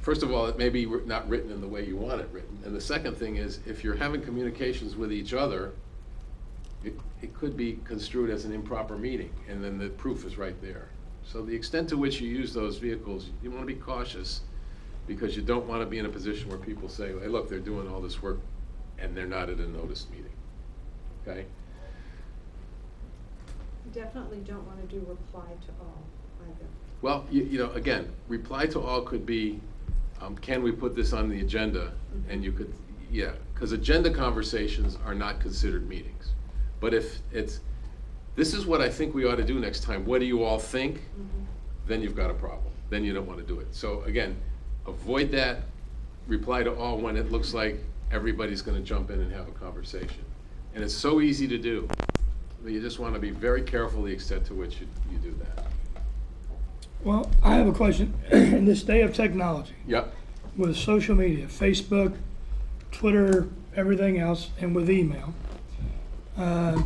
first of all, it may be not written in the way you want it written. And the second thing is, if you're having communications with each other, it, could be construed as an improper meeting, and then the proof is right there. So the extent to which you use those vehicles, you wanna be cautious, because you don't wanna be in a position where people say, hey, look, they're doing all this work, and they're not at a noticed meeting. Okay? You Definitely don't wanna do reply to all either. Well, you, you know, again, reply to all could be, um, can we put this on the agenda? And you could, yeah, because agenda conversations are not considered meetings. But if it's, this is what I think we ought to do next time, what do you all think? Mm-hmm. Then you've got a problem, then you don't want to do it. So again, avoid that, reply to all when it looks like everybody's gonna jump in and have a conversation. And it's so easy to do, but you just want to be very careful the extent to which you, you do that. Well, I have a question. In this day of technology, Yep. with social media, Facebook, Twitter, everything else, and with email, uh,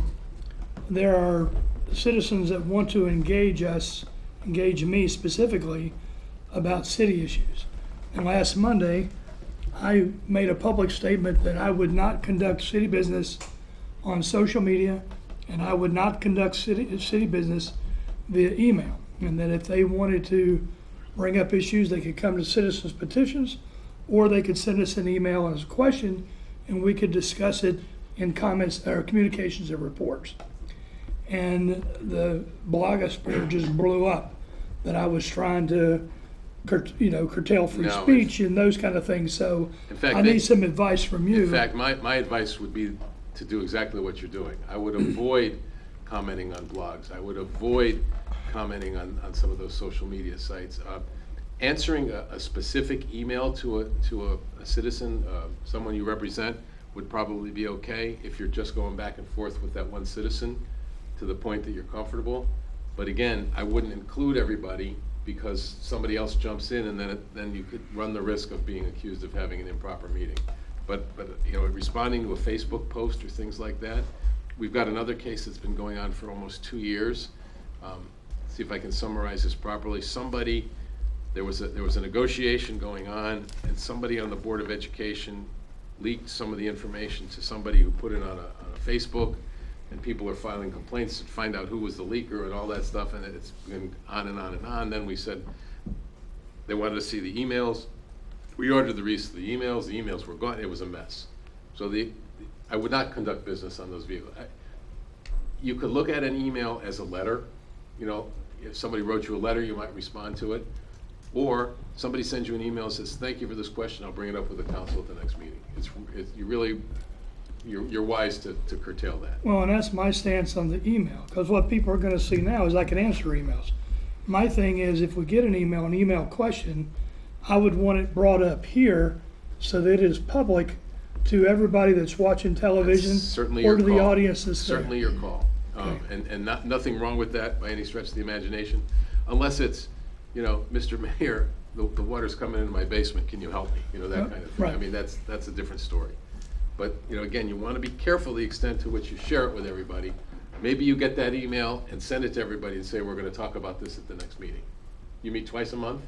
there are citizens that want to engage us, engage me specifically, about city issues. And last Monday, I made a public statement that I would not conduct city business on social media, and I would not conduct city, city business via email. And that if they wanted to bring up issues, they could come to citizens petitions, or they could send us an email as a question, and we could discuss it in comments, or communications and reports. And the blogosphere just blew up, that I was trying to, cur- you know, curtail free No, speech and those kind of things, so In fact, I they- need some advice from you. In fact, my, my advice would be to do exactly what you're doing. I would avoid commenting on blogs. I would avoid commenting on, on some of those social media sites. Uh, Answering a, a specific email to a, to a, a citizen, uh, someone you represent, would probably be okay if you're just going back and forth with that one citizen to the point that you're comfortable. But again, I wouldn't include everybody because somebody else jumps in and then, it- then you could run the risk of being accused of having an improper meeting. But, but, you know, responding to a Facebook post or things like that, we've got another case that's been going on for almost two years. Um, See if I can summarize this properly. Somebody, there was a, there was a negotiation going on and somebody on the Board of Education leaked some of the information to somebody who put it on a, on a Facebook and people are filing complaints to find out who was the leaker and all that stuff, and it's been on and on and on. Then we said, they wanted to see the emails. We ordered the release of the emails, the emails were gone, it was a mess. So the, I would not conduct business on those vehicles. I- You could look at an email as a letter, you know, if somebody wrote you a letter, you might respond to it. Or somebody sends you an email and says, thank you for this question, I'll bring it up with the council at the next meeting. It's, it's, you really, you're, you're wise to to curtail that. Well, and that's my stance on the email, because what people are gonna see now is I can answer emails. My thing is, if we get an email, an email question, I would want it brought up here so that it is public to everybody that's watching television certainly or your to the call. audience that's there. Certainly your call. Um, Okay. And, and not, nothing wrong with that by any stretch of the imagination, unless it's, you know, Mr. Mayor, the, the water's coming into my basement, can you help me? You know, that kind of thing. I right. mean, that's, that's a different story. But, you know, again, you want to be careful the extent to which you share it with everybody. Maybe you get that email and send it to everybody and say, we're going to talk about this at the next meeting. You meet twice a month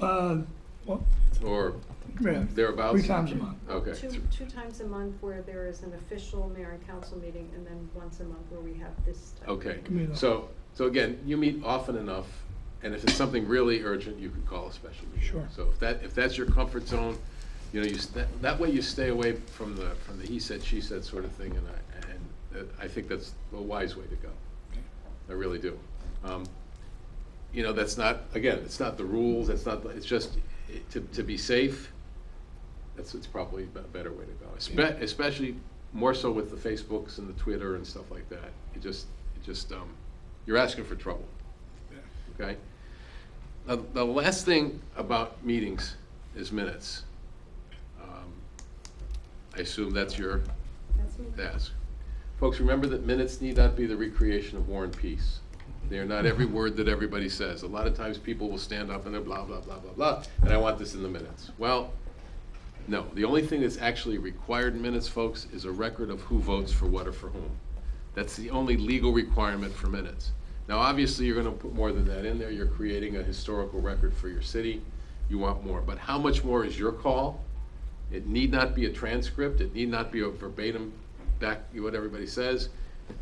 Uh, well, or yeah, thereabouts? three times a month. Okay. Two, two times a month where there is an official mayor and council meeting, and then once a month where we have this type. of Okay, Give me the- so, so again, you meet often enough, and if it's something really urgent, you can call a special meeting. Sure. So if that, if that's your comfort zone, you know, you, sta- that way you stay away from the, from the he said, she said sort of thing, and I, and that- I think that's a wise way to go. I really do. Um, You know, that's not, again, it's not the rules, it's not, it's just, it- to, to be safe, that's, it's probably a better way to go. Espe- Especially more so with the Facebooks and the Twitter and stuff like that. It just, it just, um, you're asking for trouble. Okay? Now, the last thing about meetings is minutes. Um, I assume that's your That's me. task. Folks, remember that minutes need not be the recreation of war and peace. They are not every word that everybody says. A lot of times people will stand up and they're blah, blah, blah, blah, blah, and I want this in the minutes. Well, no, the only thing that's actually required in minutes, folks, is a record of who votes for what or for whom. That's the only legal requirement for minutes. Now, obviously, you're gonna put more than that in there. You're creating a historical record for your city. You want more, but how much more is your call? It need not be a transcript, it need not be a verbatim back, what everybody says.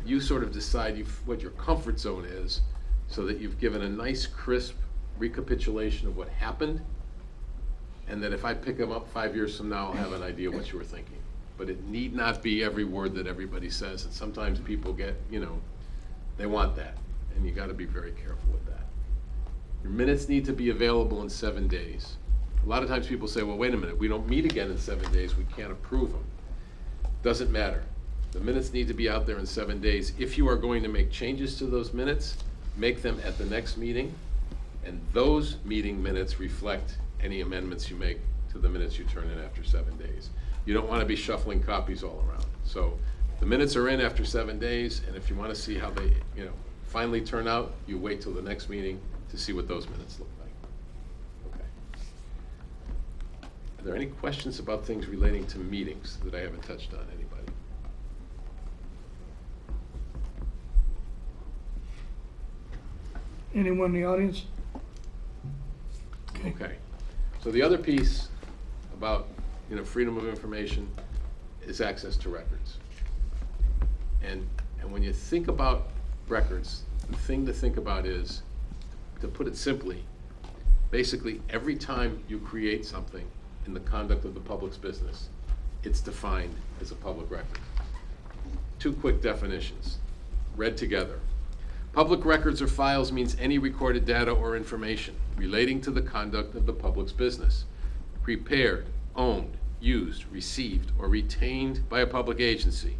You sort of decide you- what your comfort zone is, so that you've given a nice crisp recapitulation of what happened, and that if I pick them up five years from now, I'll have an idea what you were thinking. But it need not be every word that everybody says, and sometimes people get, you know, they want that, and you gotta be very careful with that. Your minutes need to be available in seven days. A lot of times people say, well, wait a minute, we don't meet again in seven days, we can't approve them. Doesn't matter. The minutes need to be out there in seven days. If you are going to make changes to those minutes, make them at the next meeting, and those meeting minutes reflect any amendments you make to the minutes you turn in after seven days. You don't want to be shuffling copies all around. So the minutes are in after seven days, and if you want to see how they, you know, finally turn out, you wait till the next meeting to see what those minutes look like. Okay. Are there any questions about things relating to meetings that I haven't touched on, anybody? Anyone in the audience? Okay. So the other piece about, you know, freedom of information is access to records. And, and when you think about records, the thing to think about is, to put it simply, basically, every time you create something in the conduct of the public's business, it's defined as a public record. Two quick definitions, read together. Public records or files means any recorded data or information relating to the conduct of the public's business, prepared, owned, used, received, or retained by a public agency,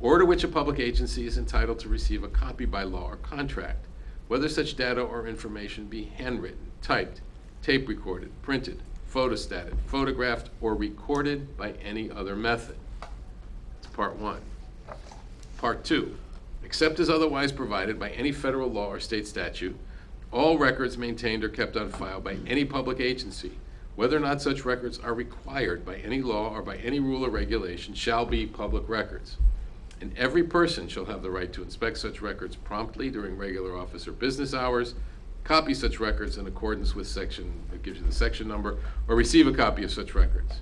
or to which a public agency is entitled to receive a copy by law or contract, whether such data or information be handwritten, typed, tape recorded, printed, photostated, photographed, or recorded by any other method. That's part one. Part two, except as otherwise provided by any federal law or state statute, all records maintained or kept on file by any public agency, whether or not such records are required by any law or by any rule or regulation, shall be public records. And every person shall have the right to inspect such records promptly during regular office or business hours, copy such records in accordance with section, it gives you the section number, or receive a copy of such records.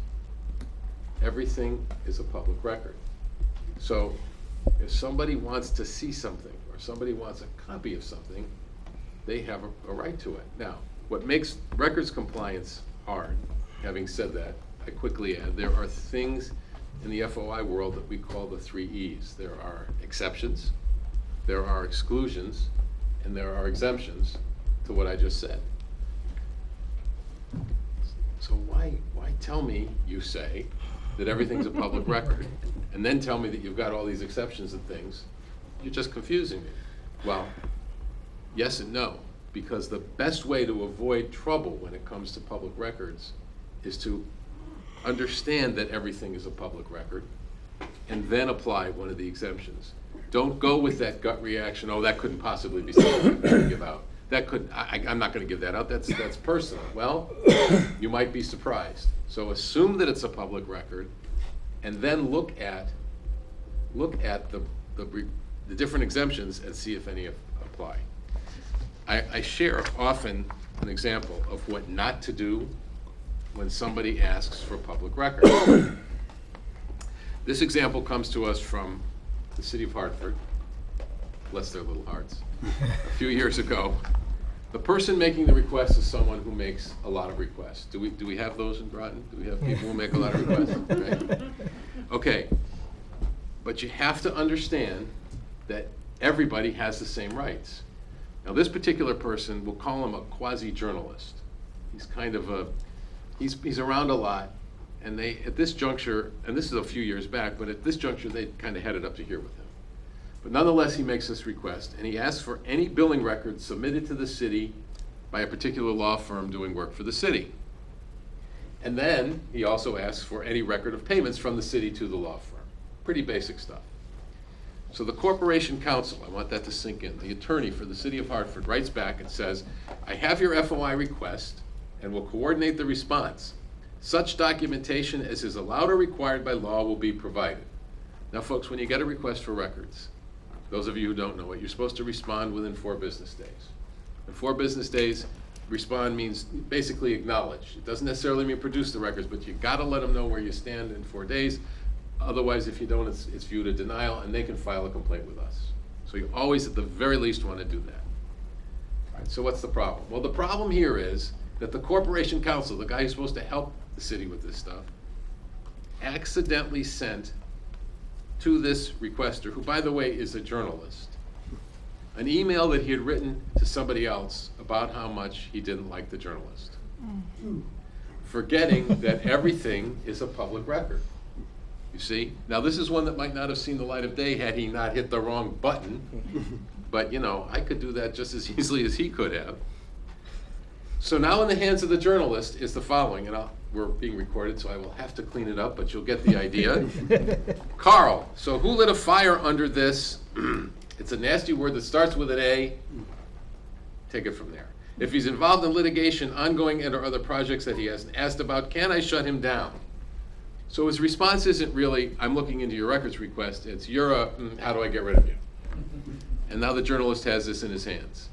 Everything is a public record. So if somebody wants to see something, or somebody wants a copy of something, they have a, a right to it. Now, what makes records compliance hard, having said that, I quickly add, there are things in the FOI world that we call the three E's. There are exceptions, there are exclusions, and there are exemptions to what I just said. So why, why tell me, you say, that everything's a public record, and then tell me that you've got all these exceptions and things? You're just confusing me. Well, yes and no, because the best way to avoid trouble when it comes to public records is to understand that everything is a public record, and then apply one of the exemptions. Don't go with that gut reaction, oh, that couldn't possibly be something I'm gonna give out. That could, I, I- I'm not gonna give that out, that's, that's personal. Well, you might be surprised. So assume that it's a public record, and then look at, look at the, the, the different exemptions and see if any ap- apply. I, I share often an example of what not to do when somebody asks for public record. This example comes to us from the city of Hartford, bless their little hearts, a few years ago. The person making the request is someone who makes a lot of requests. Do we, do we have those in Groton? Do we have people who make a lot of requests? Right? Okay, but you have to understand that everybody has the same rights. Now, this particular person, we'll call him a quasi-journalist. He's kind of a, he's, he's around a lot, and they, at this juncture, and this is a few years back, but at this juncture, they kind of headed up to here with him. But nonetheless, he makes this request, and he asks for any billing records submitted to the city by a particular law firm doing work for the city. And then, he also asks for any record of payments from the city to the law firm. Pretty basic stuff. So the Corporation Counsel, I want that to sink in, the attorney for the city of Hartford writes back and says, I have your FOI request and will coordinate the response. Such documentation as is allowed or required by law will be provided. Now, folks, when you get a request for records, those of you who don't know it, you're supposed to respond within four business days. And four business days, respond means basically acknowledge. It doesn't necessarily mean produce the records, but you gotta let them know where you stand in four days. Otherwise, if you don't, it's, it's viewed a denial, and they can file a complaint with us. So you always, at the very least, wanna do that. All right, so what's the problem? Well, the problem here is that the Corporation Counsel, the guy who's supposed to help the city with this stuff, accidentally sent to this requester, who, by the way, is a journalist, an email that he had written to somebody else about how much he didn't like the journalist. Forgetting that everything is a public record. You see? Now, this is one that might not have seen the light of day had he not hit the wrong button. But, you know, I could do that just as easily as he could have. So now in the hands of the journalist is the following, and I'll, we're being recorded, so I will have to clean it up, but you'll get the idea. Carl, so who lit a fire under this? It's a nasty word that starts with an A. Take it from there. If he's involved in litigation, ongoing and or other projects that he hasn't asked about, can I shut him down? So his response isn't really, I'm looking into your records request, it's, you're a, mm, how do I get rid of you? And now the journalist has this in his hands.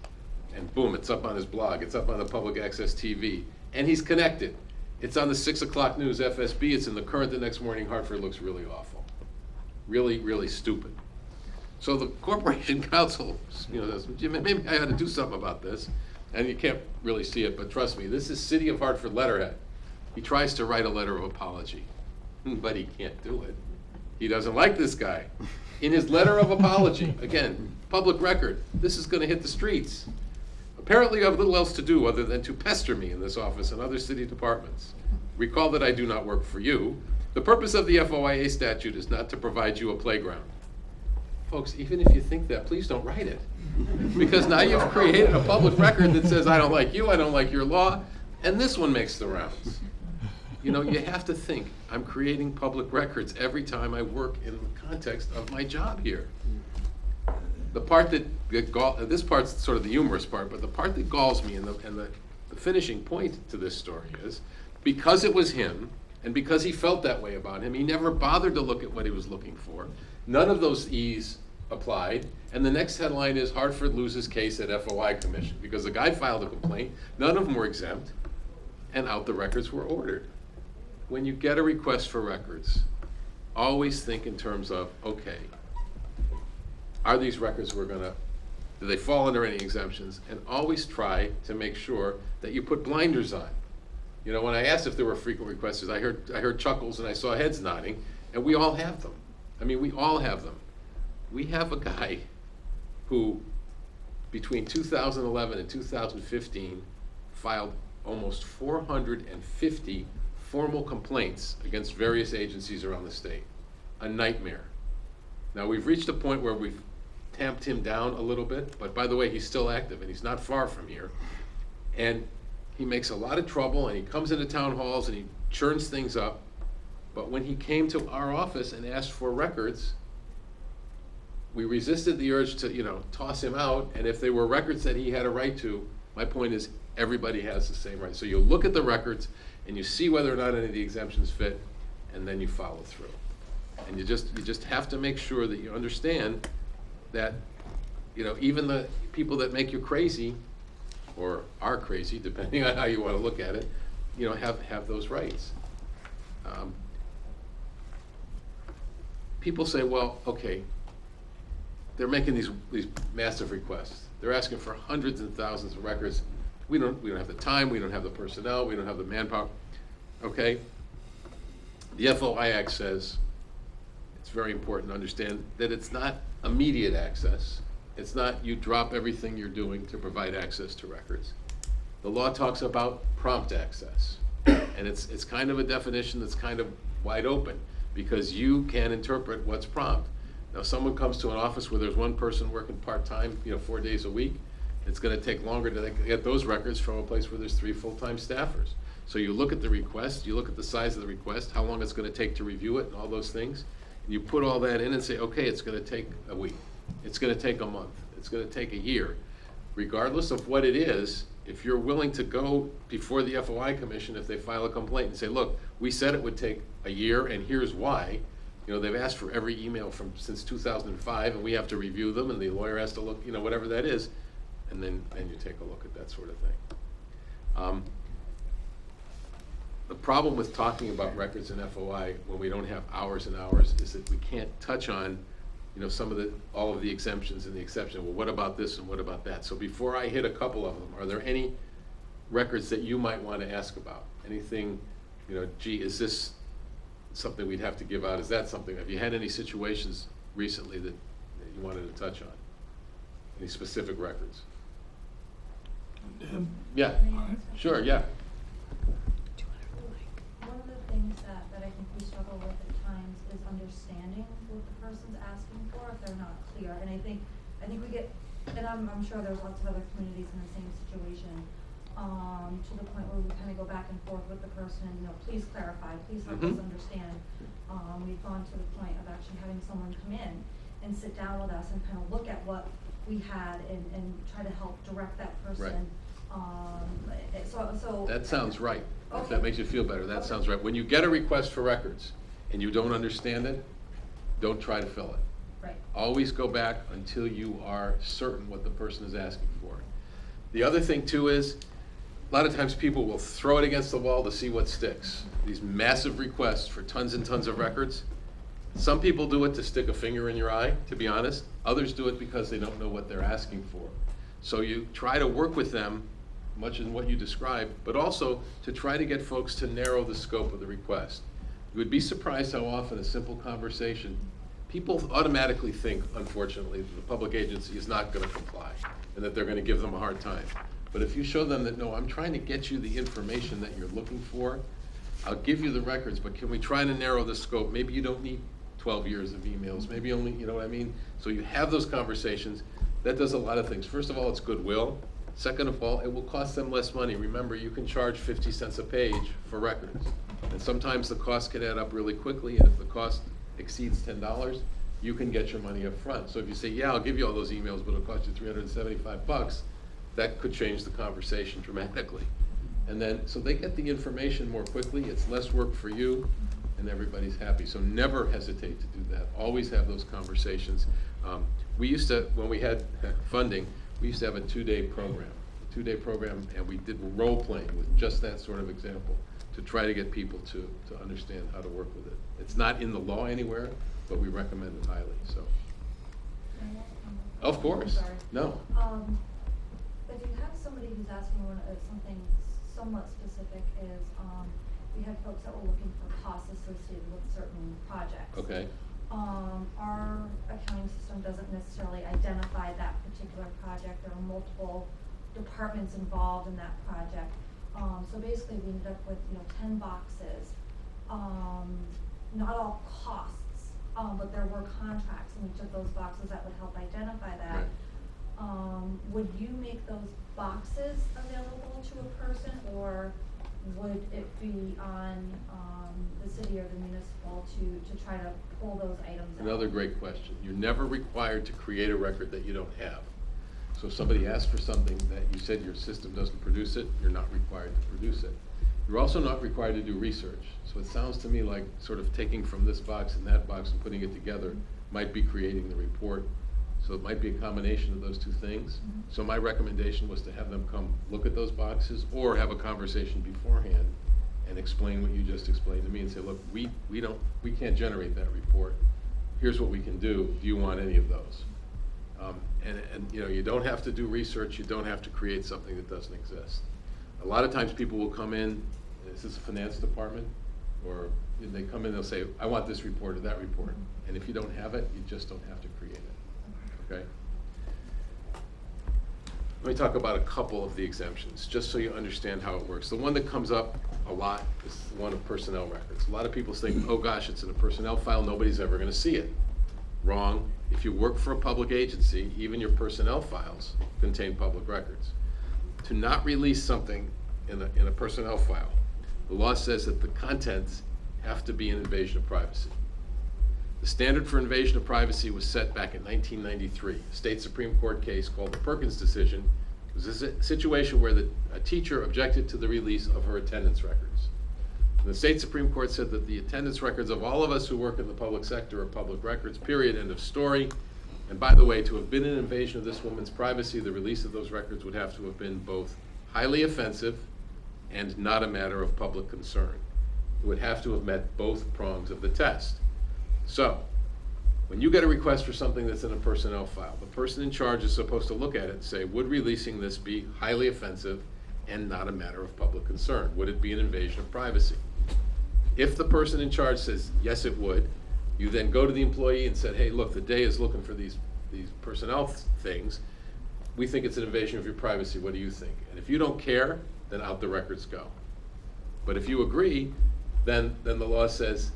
And boom, it's up on his blog, it's up on the public access TV, and he's connected. It's on the six o'clock news FSB, it's in the Courant the next morning, Hartford looks really awful. Really, really stupid. So the Corporation Counsel, you know, says, maybe I ought to do something about this. And you can't really see it, but trust me, this is City of Hartford letterhead. He tries to write a letter of apology, but he can't do it. He doesn't like this guy. In his letter of apology, again, public record, this is gonna hit the streets. Apparently you have little else to do other than to pester me in this office and other city departments. Recall that I do not work for you. The purpose of the FOIA statute is not to provide you a playground. Folks, even if you think that, please don't write it. Because now you've created a public record that says, I don't like you, I don't like your law, and this one makes the rounds. You know, you have to think, I'm creating public records every time I work in the context of my job here. The part that, that gall, this part's sort of the humorous part, but the part that galls me and the, and the, the finishing point to this story is, because it was him, and because he felt that way about him, he never bothered to look at what he was looking for. None of those E's applied, and the next headline is Hartford loses case at FOI commission, because the guy filed a complaint, none of them were exempt, and out the records were ordered. When you get a request for records, always think in terms of, okay, are these records we're gonna, do they fall under any exemptions? And always try to make sure that you put blinders on. You know, when I asked if there were frequent requesters, I heard, I heard chuckles and I saw heads nodding, and we all have them. I mean, we all have them. We have a guy who, between 2011 and 2015, filed almost 450 formal complaints against various agencies around the state. A nightmare. Now, we've reached a point where we've tamped him down a little bit, but by the way, he's still active and he's not far from here. And he makes a lot of trouble and he comes into town halls and he churns things up. But when he came to our office and asked for records, we resisted the urge to, you know, toss him out. And if they were records that he had a right to, my point is, everybody has the same right. So you look at the records and you see whether or not any of the exemptions fit, and then you follow through. And you just, you just have to make sure that you understand that, you know, even the people that make you crazy, or are crazy, depending on how you wanna look at it, you know, have, have those rights. Um, People say, well, okay, they're making these, these massive requests. They're asking for hundreds and thousands of records. We don't, we don't have the time, we don't have the personnel, we don't have the manpower, okay? The FOI Act says, it's very important to understand that it's not immediate access. It's not you drop everything you're doing to provide access to records. The law talks about prompt access. And it's, it's kind of a definition that's kind of wide open, because you can interpret what's prompt. Now, someone comes to an office where there's one person working part-time, you know, four days a week, it's gonna take longer to get those records from a place where there's three full-time staffers. So you look at the request, you look at the size of the request, how long it's gonna take to review it, and all those things. You put all that in and say, okay, it's gonna take a week, it's gonna take a month, it's gonna take a year. Regardless of what it is, if you're willing to go before the FOI commission, if they file a complaint and say, look, we said it would take a year, and here's why. You know, they've asked for every email from, since two thousand and five, and we have to review them, and the lawyer has to look, you know, whatever that is, and then, then you take a look at that sort of thing. Um, The problem with talking about records in FOI when we don't have hours and hours is that we can't touch on, you know, some of the, all of the exemptions and the exception. Well, what about this and what about that? So before I hit a couple of them, are there any records that you might want to ask about? Anything, you know, gee, is this something we'd have to give out? Is that something? Have you had any situations recently that, that you wanted to touch on? Any specific records? Um, Yeah, sure, yeah. One of the things that, that I think we struggle with at times is understanding what the person's asking for if they're not clear. And I think, I think we get, and I'm, I'm sure there's lots of other communities in the same situation, um, to the point where we kind of go back and forth with the person, you know, please clarify, please help us Mhm. understand. Um, we've gone to the point of actually having someone come in and sit down with us and kind of look at what we had and, and try to help direct that person. Um, eh, so, so. That sounds right. If that makes you feel better, that sounds right. When you get a request for records and you don't understand it, don't try to fill it. Right. Always go back until you are certain what the person is asking for. The other thing too is, a lot of times people will throw it against the wall to see what sticks. These massive requests for tons and tons of records. Some people do it to stick a finger in your eye, to be honest. Others do it because they don't know what they're asking for. So you try to work with them, much in what you described, but also to try to get folks to narrow the scope of the request. You would be surprised how often a simple conversation, people automatically think, unfortunately, that the public agency is not gonna comply, and that they're gonna give them a hard time. But if you show them that, no, I'm trying to get you the information that you're looking for, I'll give you the records, but can we try to narrow the scope? Maybe you don't need twelve years of emails, maybe only, you know what I mean? So you have those conversations, that does a lot of things. First of all, it's goodwill. Second of all, it will cost them less money. Remember, you can charge fifty cents a page for records. And sometimes the cost can add up really quickly, and if the cost exceeds ten dollars, you can get your money up front. So if you say, yeah, I'll give you all those emails, but it'll cost you three hundred and seventy-five bucks, that could change the conversation dramatically. And then, so they get the information more quickly, it's less work for you, and everybody's happy. So never hesitate to do that, always have those conversations. Um, We used to, when we had funding, we used to have a two-day program, a two-day program, and we did role-playing with just that sort of example, to try to get people to, to understand how to work with it. It's not in the law anywhere, but we recommend it highly, so. May I ask one more Of course, sorry. no. Um, if you have somebody who's asking one, uh, something somewhat specific is, um, we have folks that were looking for costs associated with certain projects. Okay, Um, our accounting system doesn't necessarily identify that particular project, there are multiple departments involved in that project. Um, so basically, we ended up with, you know, ten boxes, um, not all costs, um, but there were contracts in each of those boxes that would help identify that. Right. Um, would you make those boxes available to a person, or would it be on, um, the city or the municipal to, to try to pull those items out? another great question. You're never required to create a record that you don't have. So if somebody asks for something that you said your system doesn't produce it, you're not required to produce it. You're also not required to do research. So it sounds to me like sort of taking from this box and that box and putting it together might be creating the report. So it might be a combination of those two things. Mhm. So my recommendation was to have them come look at those boxes or have a conversation beforehand and explain what you just explained to me and say, look, we, we don't, we can't generate that report. Here's what we can do. Do you want any of those? Um, and, and, you know, you don't have to do research, you don't have to create something that doesn't exist. A lot of times people will come in, this is this a finance department? Or they come in, they'll say, I want this report or that report. And if you don't have it, you just don't have to create it, okay? Let me talk about a couple of the exemptions, just so you understand how it works. The one that comes up a lot is the one of personnel records. A lot of people think, oh gosh, it's in a personnel file, nobody's ever gonna see it. Wrong. If you work for a public agency, even your personnel files contain public records. To not release something in a, in a personnel file, the law says that the contents have to be an invasion of privacy. The standard for invasion of privacy was set back in 1993. A state Supreme Court case called the Perkins decision It was a situation where the, a teacher objected to the release of her attendance records. And the state Supreme Court said that the attendance records of all of us who work in the public sector are public records, period, end of story. And by the way, to have been an invasion of this woman's privacy, the release of those records would have to have been both highly offensive and not a matter of public concern. It would have to have met both prongs of the test. So, when you get a request for something that's in a personnel file, the person in charge is supposed to look at it and say, would releasing this be highly offensive and not a matter of public concern? Would it be an invasion of privacy? If the person in charge says, yes, it would, you then go to the employee and said, hey, look, the day is looking for these, these personnel th- things. We think it's an invasion of your privacy, what do you think? And if you don't care, then out the records go. But if you agree, then, then the law says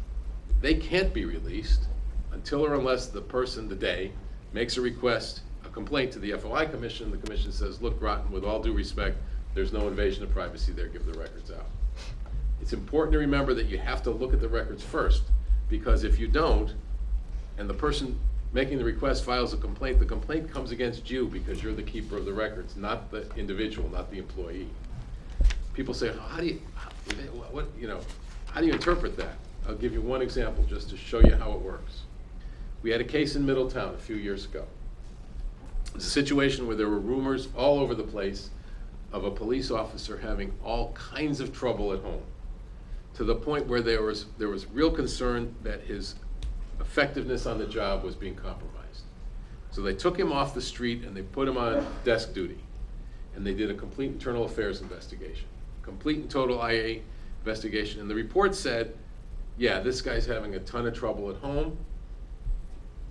they can't be released until or unless the person, the day, makes a request, a complaint to the FOI commission. The commission says, look, Groton, with all due respect, there's no invasion of privacy there, give the records out. It's important to remember that you have to look at the records first, because if you don't, and the person making the request files a complaint, the complaint comes against you because you're the keeper of the records, not the individual, not the employee. People say, how do you, what, you know, how do you interpret that? I'll give you one example just to show you how it works. We had a case in Middletown a few years ago. It's a situation where there were rumors all over the place of a police officer having all kinds of trouble at home, to the point where there was, there was real concern that his effectiveness on the job was being compromised. So they took him off the street and they put him on desk duty. And they did a complete internal affairs investigation, complete and total IA investigation. And the report said, yeah, this guy's having a ton of trouble at home,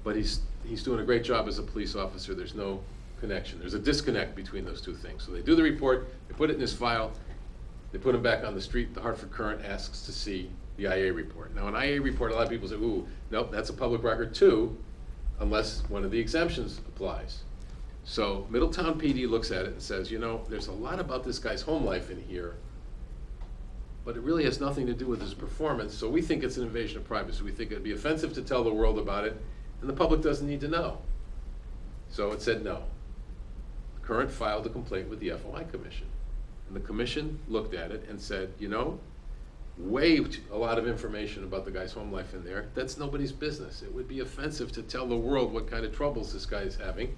but he's, he's doing a great job as a police officer. There's no connection. There's a disconnect between those two things. So they do the report, they put it in his file, they put him back on the street. The Hartford Courant asks to see the IA report. Now, an IA report, a lot of people say, ooh, nope, that's a public record too, unless one of the exemptions applies. So Middletown PD looks at it and says, you know, there's a lot about this guy's home life in here, but it really has nothing to do with his performance, so we think it's an invasion of privacy. We think it'd be offensive to tell the world about it, and the public doesn't need to know. So it said no. Courant filed a complaint with the FOI Commission. And the commission looked at it and said, you know, waived a lot of information about the guy's home life in there. That's nobody's business. It would be offensive to tell the world what kind of troubles this guy is having.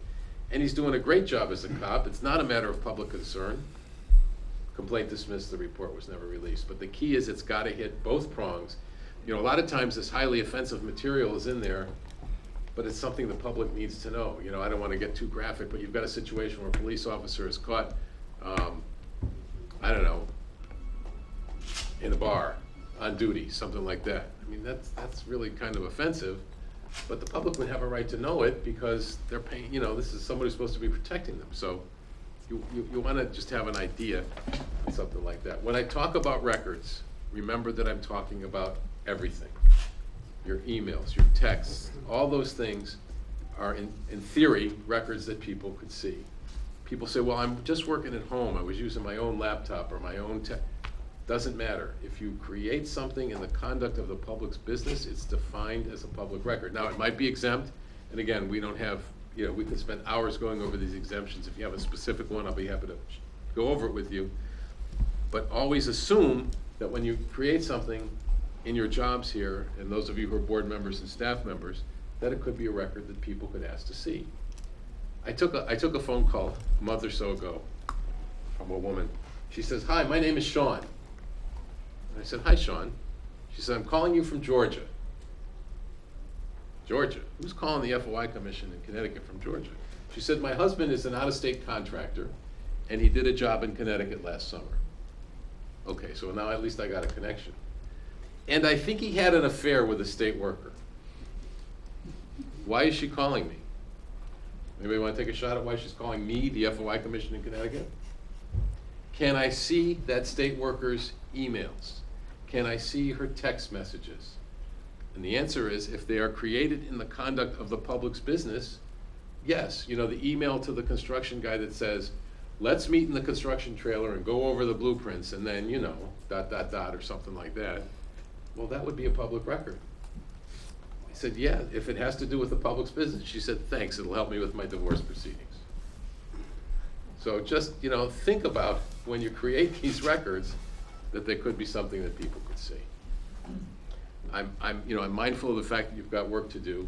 And he's doing a great job as a cop. It's not a matter of public concern. Complaint dismissed, the report was never released. But the key is it's gotta hit both prongs. You know, a lot of times this highly offensive material is in there, but it's something the public needs to know. You know, I don't wanna get too graphic, but you've got a situation where a police officer is caught, um, I don't know, in a bar, on duty, something like that. I mean, that's, that's really kind of offensive, but the public would have a right to know it because they're paying, you know, this is somebody who's supposed to be protecting them. So you, you, you wanna just have an idea something like that. When I talk about records, remember that I'm talking about everything. Your emails, your texts, all those things are in, in theory, records that people could see. People say, well, I'm just working at home, I was using my own laptop or my own tech. Doesn't matter. If you create something in the conduct of the public's business, it's defined as a public record. Now, it might be exempt, and again, we don't have, you know, we could spend hours going over these exemptions. If you have a specific one, I'll be happy to go over it with you. But always assume that when you create something in your jobs here, and those of you who are board members and staff members, that it could be a record that people could ask to see. I took a, I took a phone call a month or so ago from a woman. She says, hi, my name is Sean. I said, hi, Sean. She said, I'm calling you from Georgia. Georgia? Who's calling the FOI Commission in Connecticut from Georgia? She said, my husband is an out-of-state contractor, and he did a job in Connecticut last summer. Okay, so now at least I got a connection. And I think he had an affair with a state worker. Why is she calling me? Anybody want to take a shot at why she's calling me, the FOI Commission in Connecticut? Can I see that state worker's emails? Can I see her text messages? And the answer is, if they are created in the conduct of the public's business, yes. You know, the email to the construction guy that says, let's meet in the construction trailer and go over the blueprints, and then, you know, dot, dot, dot, or something like that. Well, that would be a public record. I said, yeah, if it has to do with the public's business. She said, thanks, it'll help me with my divorce proceedings. So just, you know, think about when you create these records, that they could be something that people could see. I'm, I'm, you know, I'm mindful of the fact that you've got work to do,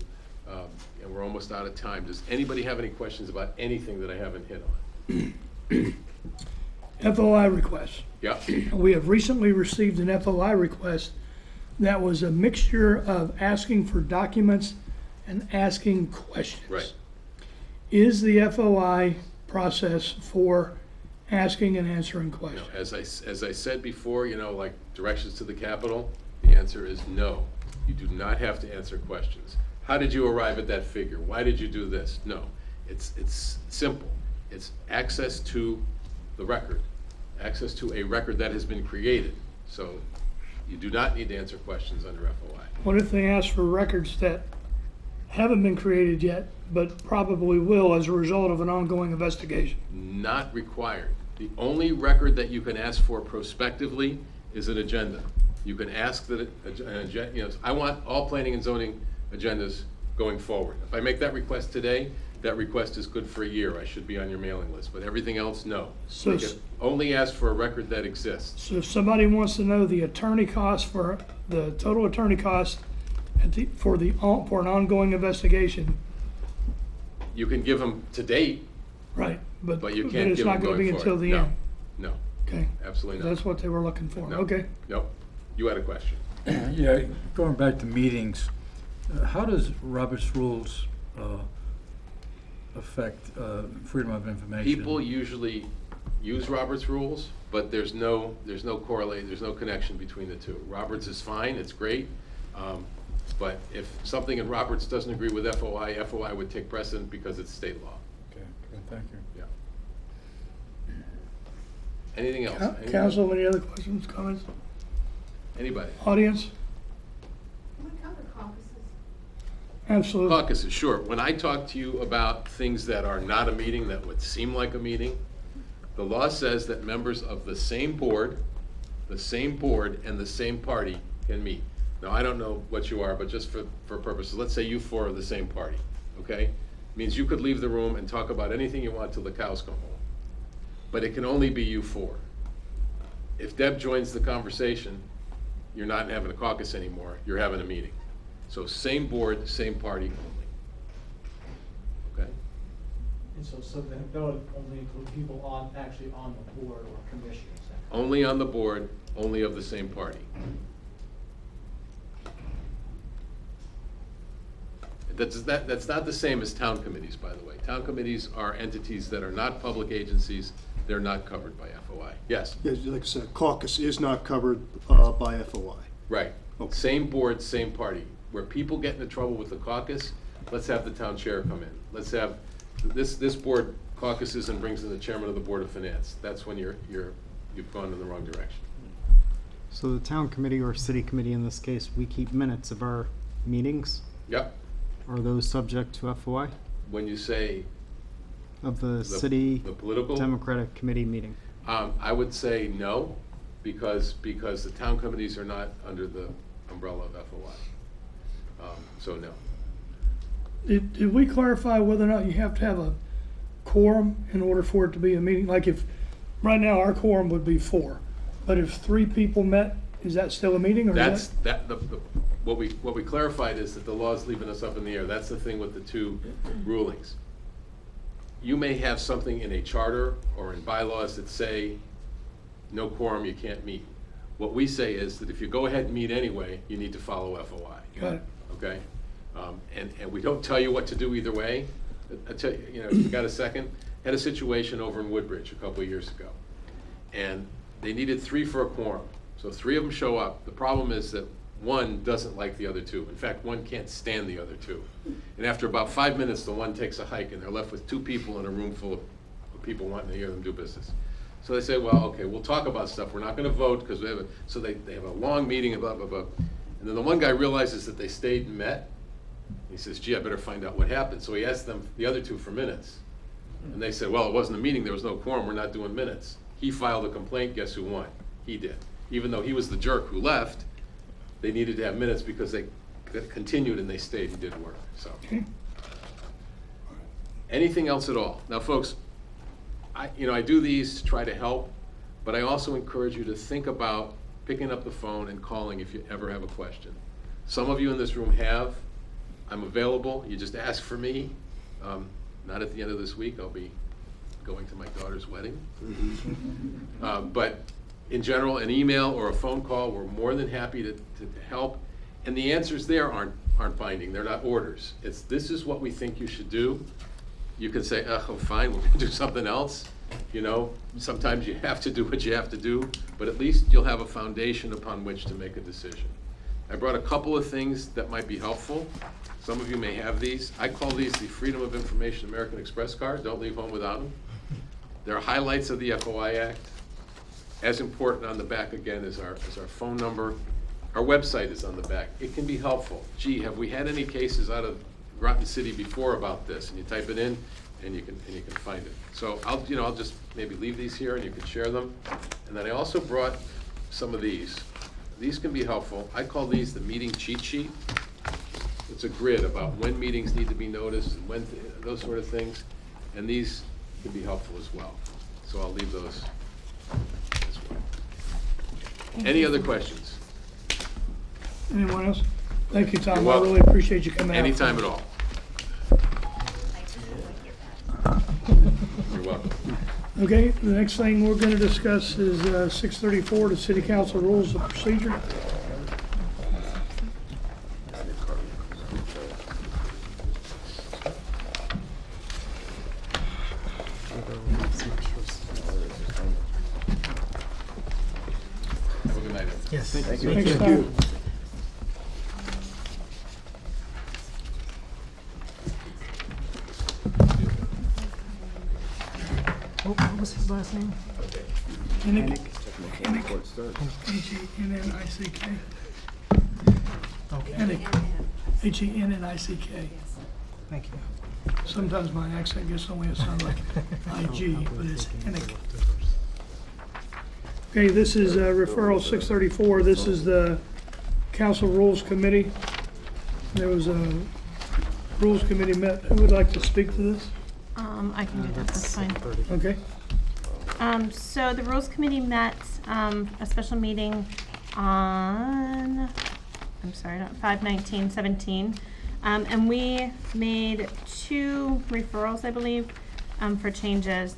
um, and we're almost out of time. Does anybody have any questions about anything that I haven't hit on? FOI requests. Yeah, We have recently received an FOI request that was a mixture of asking for documents and asking questions. right. Is the FOI process for asking and answering questions? as I, as I said before, you know, like directions to the Capitol, the answer is no. You do not have to answer questions. How did you arrive at that figure? Why did you do this? No. It's, it's simple. It's access to the record, access to a record that has been created. So you do not need to answer questions under FOI. What if they ask for records that haven't been created yet, but probably will as a result of an ongoing investigation? Not required. The only record that you can ask for prospectively is an agenda. You can ask that, you know, I want all planning and zoning agendas going forward. If I make that request today, that request is good for a year. I should be on your mailing list, but everything else, no. So Only ask for a record that exists. So if somebody wants to know the attorney cost for, the total attorney cost at the, for the, for an ongoing investigation, You can give them to date, right, but, but you can't it's give not them gonna be going until the No, end? no, Okay, absolutely not. that's what they were looking for, No. okay? Nope. You had a question. Yeah, going back to meetings, uh, how does Robert's rules uh, affect uh, freedom of information? People usually use Robert's rules, but there's no, there's no correlate, there's no connection between the two. Roberts is fine, it's great, um, but if something in Roberts doesn't agree with FOI, FOI would take precedent because it's state law. Okay, good, thank you. Yeah. Anything else? Council, any other questions, comments? Anybody? Audience? Can we cover caucuses? Absolutely. Caucuses, sure. When I talk to you about things that are not a meeting, that would seem like a meeting, the law says that members of the same board, The same board and the same party can meet. Now, I don't know what you are, but just for, for purposes, let's say you four are the same party, okay? Means you could leave the room and talk about anything you want till the cows come home. But it can only be you four. If Deb joins the conversation, you're not having a caucus anymore, you're having a meeting. So same board, same party only. Okay? And so, so then that would only include people on, actually on the board or commission, is that correct? Only on the board, only of the same party. That's, that, that's not the same as town committees, by the way. Town committees are entities that are not public agencies, they're not covered by FOI. Yes, Yeah, like I said, caucus is not covered uh, by FOI. right. Okay. Same board, same party. Where people get into trouble with the caucus, let's have the town chair come in. Let's have, this, this board caucuses and brings in the chairman of the Board of Finance. That's when you're, you're, you've gone in the wrong direction. So the town committee or city committee in this case, we keep minutes of our meetings. Yep, Are those subject to FOI when you say of the The- city the political? Democratic Committee meeting? Um, I would say no, because, because the town committees are not under the umbrella of FOI. Um, So no. Did, did we clarify whether or not you have to have a quorum in order for it to be a meeting? Like if, right now, our quorum would be four, but if three people met, is that still a meeting or That's, is that? that, the, the- what we, what we clarified is that the law's leaving us up in the air. That's the thing with the two rulings. You may have something in a charter or in bylaws that say, no quorum, you can't meet. What we say is that if you go ahead and meet anyway, you need to follow FOI. Got it. okay? Um, And, and we don't tell you what to do either way. I tell you, you know, you got a second, had a situation over in Woodbridge a couple of years ago. And they needed three for a quorum. So three of them show up. The problem is that one doesn't like the other two. In fact, one can't stand the other two. And after about five minutes, the one takes a hike and they're left with two people in a room full of people wanting to hear them do business. So they say, well, okay, we'll talk about stuff. We're not gonna vote because we have a, so they, they have a long meeting, blah, blah, blah. And then the one guy realizes that they stayed and met. He says, gee, I better find out what happened. So he asked them, the other two, for minutes. And they said, well, it wasn't a meeting, there was no quorum, we're not doing minutes. He filed a complaint, guess who won? He did. Even though he was the jerk who left, they needed to have minutes because they continued and they stayed and did work, so. Anything else at all? Now, folks, I, you know, I do these to try to help, but I also encourage you to think about picking up the phone and calling if you ever have a question. Some of you in this room have. I'm available. You just ask for me. Um, Not at the end of this week. I'll be going to my daughter's wedding. Uh, But in general, an email or a phone call, we're more than happy to, to to help. And the answers there aren't, aren't binding. They're not orders. It's, this is what we think you should do. You can say, oh, fine, we'll do something else. You know, sometimes you have to do what you have to do, but at least you'll have a foundation upon which to make a decision. I brought a couple of things that might be helpful. Some of you may have these. I call these the Freedom of Information American Express cards. Don't leave home without them. They're highlights of the FOI Act. As important on the back again is our, is our phone number. Our website is on the back. It can be helpful. Gee, have we had any cases out of Groton City before about this? And you type it in and you can, and you can find it. So I'll, you know, I'll just maybe leave these here and you can share them. And then I also brought some of these. These can be helpful. I call these the meeting cheat sheet. It's a grid about when meetings need to be noticed and when, those sort of things. And these can be helpful as well. So I'll leave those as well. Any other questions? Anyone else? Thank you, Tom. I welcome. really appreciate you coming out. Anytime at all. You're welcome. Okay, the next thing we're gonna discuss is, uh, six thirty-four, the city council rules of procedure. Name? Hennick. H E N N I C K. Hennick. H E N N I C K. Thank you. Sometimes my accent gets the way it sounds like I G, but it's Hennick. Okay, this is uh, referral six thirty-four. This is the Council Rules Committee. There was a Rules Committee met. Who would like to speak to this? Um, I can do that, that's fine. Okay, Um, so the Rules Committee met, um, a special meeting on, I'm sorry, not five nineteen seventeen. Um, and we made two referrals, I believe, um, for changes.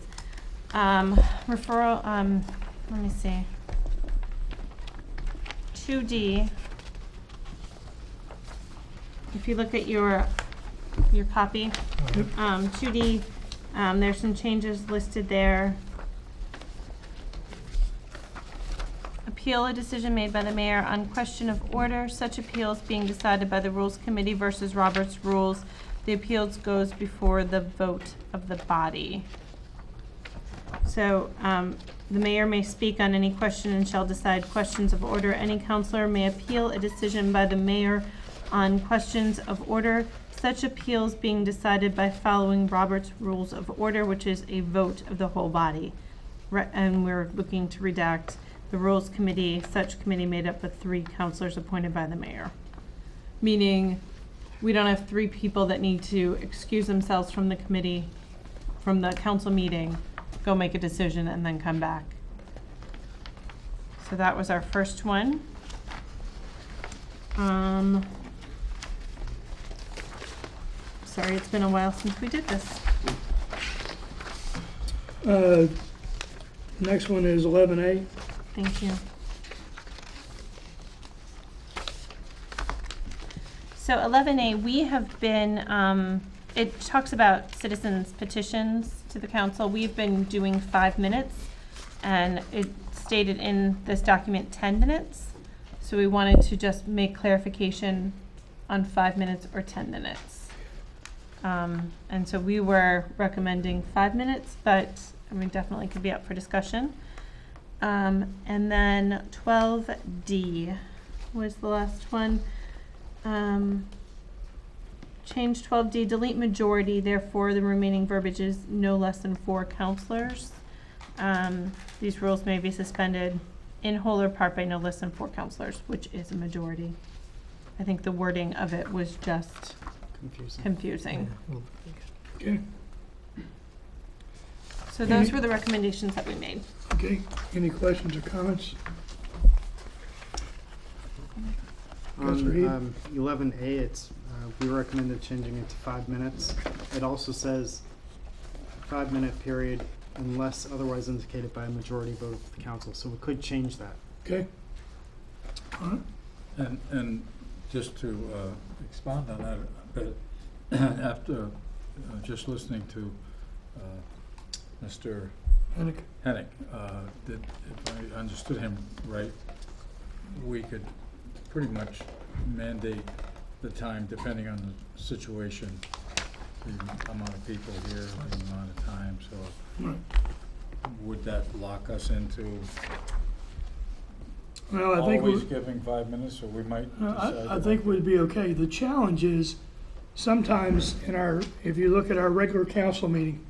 Um, referral, um, let me see. Two D. If you look at your, your copy, um, two D, um, there's some changes listed there. Appeal a decision made by the mayor on question of order, such appeals being decided by the Rules Committee versus Robert's Rules. The appeals goes before the vote of the body. So, um, the mayor may speak on any question and shall decide questions of order. Any counselor may appeal a decision by the mayor on questions of order. Such appeals being decided by following Robert's Rules of Order, which is a vote of the whole body. Re- And we're looking to redact the Rules Committee, such committee made up of three counselors appointed by the mayor. Meaning, we don't have three people that need to excuse themselves from the committee, from the council meeting, go make a decision and then come back. So that was our first one. Um, sorry, it's been a while since we did this. uh, next one is eleven A. Thank you. So eleven A, we have been, um, it talks about citizens petitions to the council. We've been doing five minutes, and it stated in this document ten minutes. So we wanted to just make clarification on five minutes or ten minutes. Um, and so we were recommending five minutes, but, I mean, definitely could be up for discussion. Um, and then twelve D was the last one. Um, change twelve D, delete majority, therefore the remaining verbiage is no less than four counselors. Um, these rules may be suspended in whole or part by no less than four counselors, which is a majority. I think the wording of it was just Confusing. confusing. Okay, So those were the recommendations that we made. Okay. Any questions or comments? Counselor Heath? On um, eleven A, it's, uh, we recommended changing it to five minutes. It also says five-minute period unless otherwise indicated by a majority vote of the council, so we could change that. Okay. All right, And, and just to uh, expound on that a bit, after uh, just listening to uh, Mr. Hennick. Hennick, uh, that if I understood him right, we could pretty much mandate the time depending on the situation, the amount of people here, the amount of time, so would that lock us into Well, I think we. always giving five minutes, or we might Uh, decide? I, I think we'd be okay. The challenge is, sometimes in our, if you look at our regular council meeting,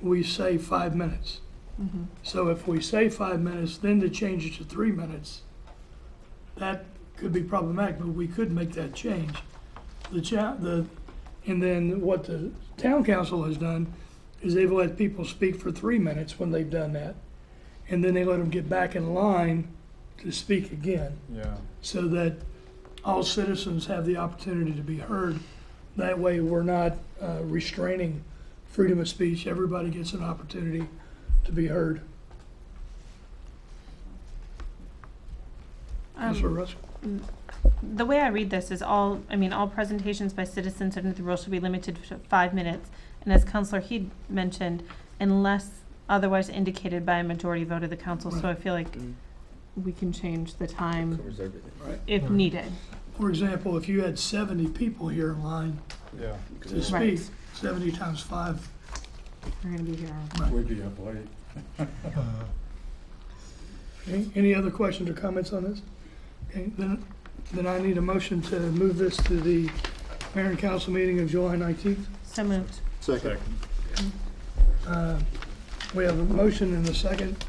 we say five minutes. So if we say five minutes, then to change it to three minutes, that could be problematic, but we could make that change. The cha, the, and then what the town council has done is they've let people speak for three minutes when they've done that. And then they let them get back in line to speak again Yeah. so that all citizens have the opportunity to be heard. That way, we're not uh, restraining freedom of speech. Everybody gets an opportunity to be heard. Um, Councilor Russell? The way I read this is all, I mean, all presentations by citizens under the rule should be limited to five minutes. And as Counselor Heed mentioned, unless otherwise indicated by a majority vote of the council. So I feel like we can change the time if needed. For example, if you had 70 people here in line Yeah. to Right. speak, 70 times five, We're gonna be here. all night. We'd be up late. Okay, any other questions or comments on this? Okay, then, then I need a motion to move this to the mayor and council meeting of July 19th. So moved. Second. Uh, We have a motion and a second.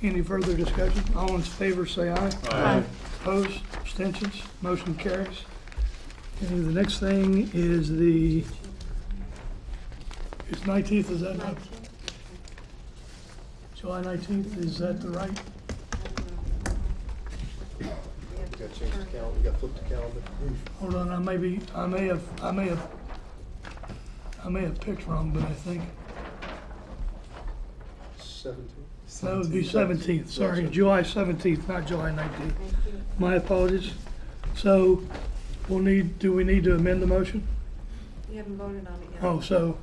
Any further discussion? All in favor, say aye. Aye. Opposed, abstentions, motion carries. And the next thing is the, it's nineteenth, is that not, July nineteenth, is that the right? You gotta change the calendar, you gotta flip the calendar. Hold on, I may be, I may have, I may have, I may have picked wrong, but I think, Seventeen. that would be seventeenth, sorry, July seventeenth, not July nineteenth. My apologies. So, we'll need, do we need to amend the motion? You haven't voted on it yet. Oh, so,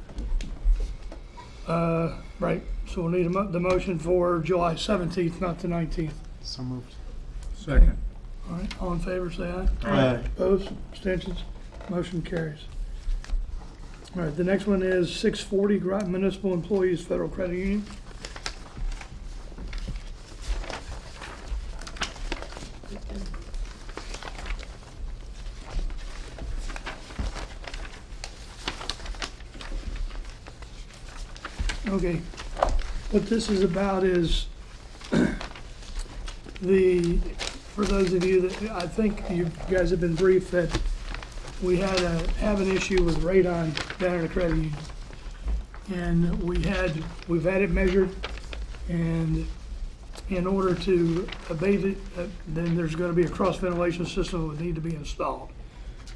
uh, right, so we'll need a mo- the motion for July seventeenth, not the nineteenth. So moved. Second. All right, all in favor, say aye. Aye. Opposed, abstentions, motion carries. All right, the next one is six forty Groton Municipal Employees Federal Credit Union. Okay, what this is about is the, for those of you that, I think you guys have been briefed that we had a, have an issue with radon down at the credit union. And we had, we've had it measured, and in order to abate it, uh, then there's gonna be a cross ventilation system that would need to be installed.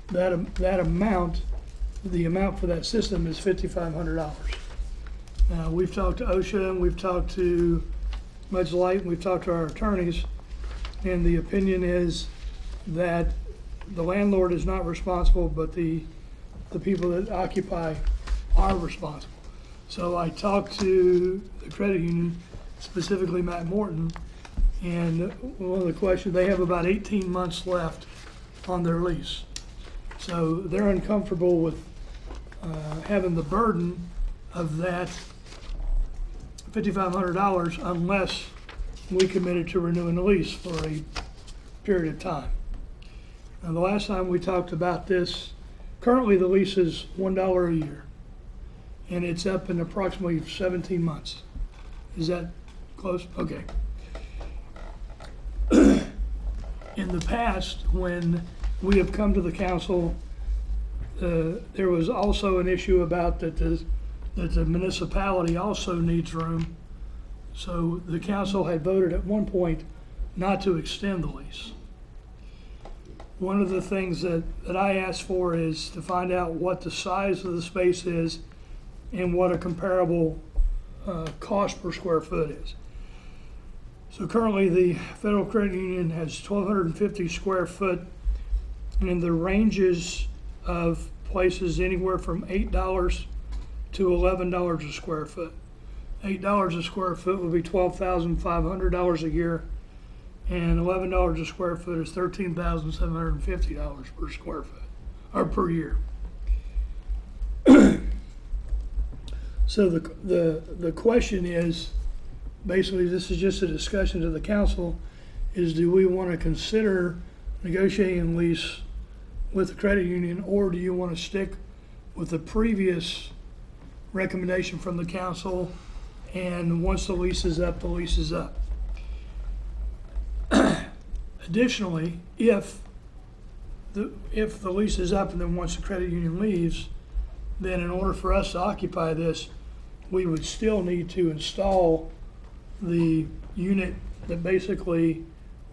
That, that amount, the amount for that system is fifty-five hundred dollars. Now, we've talked to OSHA, and we've talked to Ledge Light, and we've talked to our attorneys, and the opinion is that the landlord is not responsible, but the, the people that occupy are responsible. So I talked to the credit union, specifically Matt Morton, and one of the questions, they have about eighteen months left on their lease. So they're uncomfortable with, uh, having the burden of that fifty-five hundred dollars unless we committed to renewing the lease for a period of time. Now, the last time we talked about this, currently the lease is one dollar a year. And it's up in approximately seventeen months. Is that close? Okay. In the past, when we have come to the council, uh, there was also an issue about that the, that the municipality also needs room. So the council had voted at one point not to extend the lease. One of the things that, that I asked for is to find out what the size of the space is and what a comparable uh, cost per square foot is. So currently, the Federal Credit Union has 1,250 square foot, and the ranges of places anywhere from $8 to $11 a square foot. $8 a square foot would be $12,500 a year, and $11 a square foot is $13,750 per square foot, or per year. So the, the, the question is, basically, this is just a discussion to the council, is do we want to consider negotiating lease with the credit union, or do you want to stick with the previous recommendation from the council, and once the lease is up, the lease is up? Additionally, if the, if the lease is up and then once the credit union leaves, then in order for us to occupy this, we would still need to install the unit that basically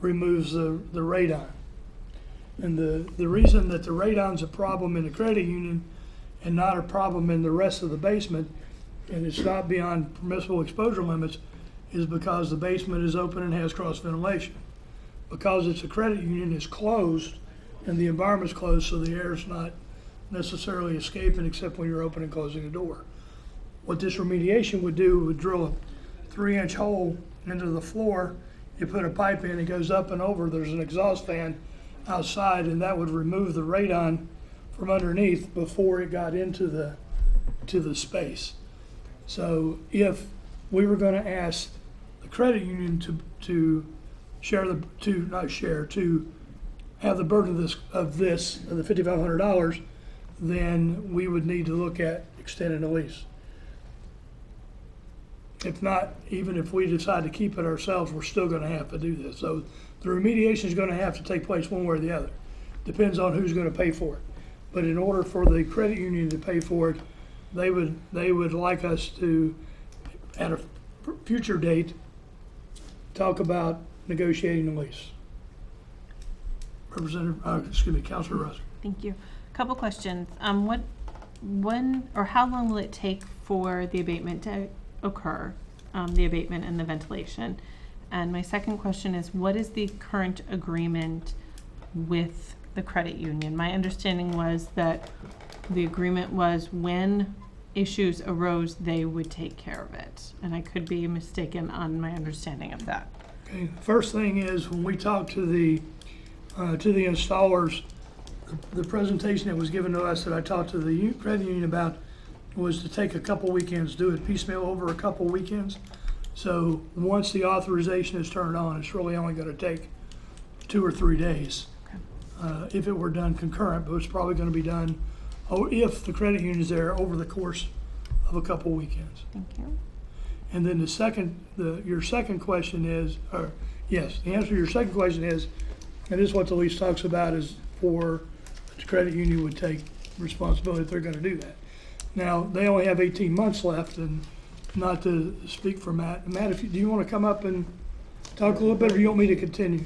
removes the, the radon. And the, the reason that the radon's a problem in the credit union and not a problem in the rest of the basement, and it's not beyond permissible exposure limits, is because the basement is open and has cross ventilation. Because it's a credit union, it's closed, and the environment's closed, so the air's not necessarily escaping except when you're opening and closing the door. What this remediation would do would drill a three-inch hole into the floor. You put a pipe in, it goes up and over, there's an exhaust fan outside, and that would remove the radon from underneath before it got into the, to the space. So if we were gonna ask the credit union to, to share the, to, not share, to have the burden of this, of this, of the fifty-five hundred dollars, then we would need to look at extending the lease. If not, even if we decide to keep it ourselves, we're still gonna have to do this. So the remediation is gonna have to take place one way or the other. Depends on who's gonna pay for it. But in order for the credit union to pay for it, they would, they would like us to, at a future date, talk about negotiating the lease. Representative, uh, excuse me, Counselor Rusk. Thank you. A Couple questions. Um, what, when, or how long will it take for the abatement to occur? Um, the abatement and the ventilation? And my second question is, what is the current agreement with the credit union? My understanding was that the agreement was when issues arose, they would take care of it. And I could be mistaken on my understanding of that. Okay, first thing is, when we talked to the, uh, to the installers, the presentation that was given to us that I talked to the credit union about was to take a couple weekends, do it piecemeal over a couple weekends. So, once the authorization is turned on, it's really only gonna take two or three days. Uh, if it were done concurrent, but it's probably gonna be done, oh, if the credit union's there, over the course of a couple weekends. Thank you. And then the second, the, your second question is, or, yes, the answer to your second question is, and this is what the lease talks about, is for, the credit union would take responsibility if they're gonna do that. Now, they only have eighteen months left, and not to speak for Matt, Matt, if you, do you wanna come up and talk a little bit, or you want me to continue?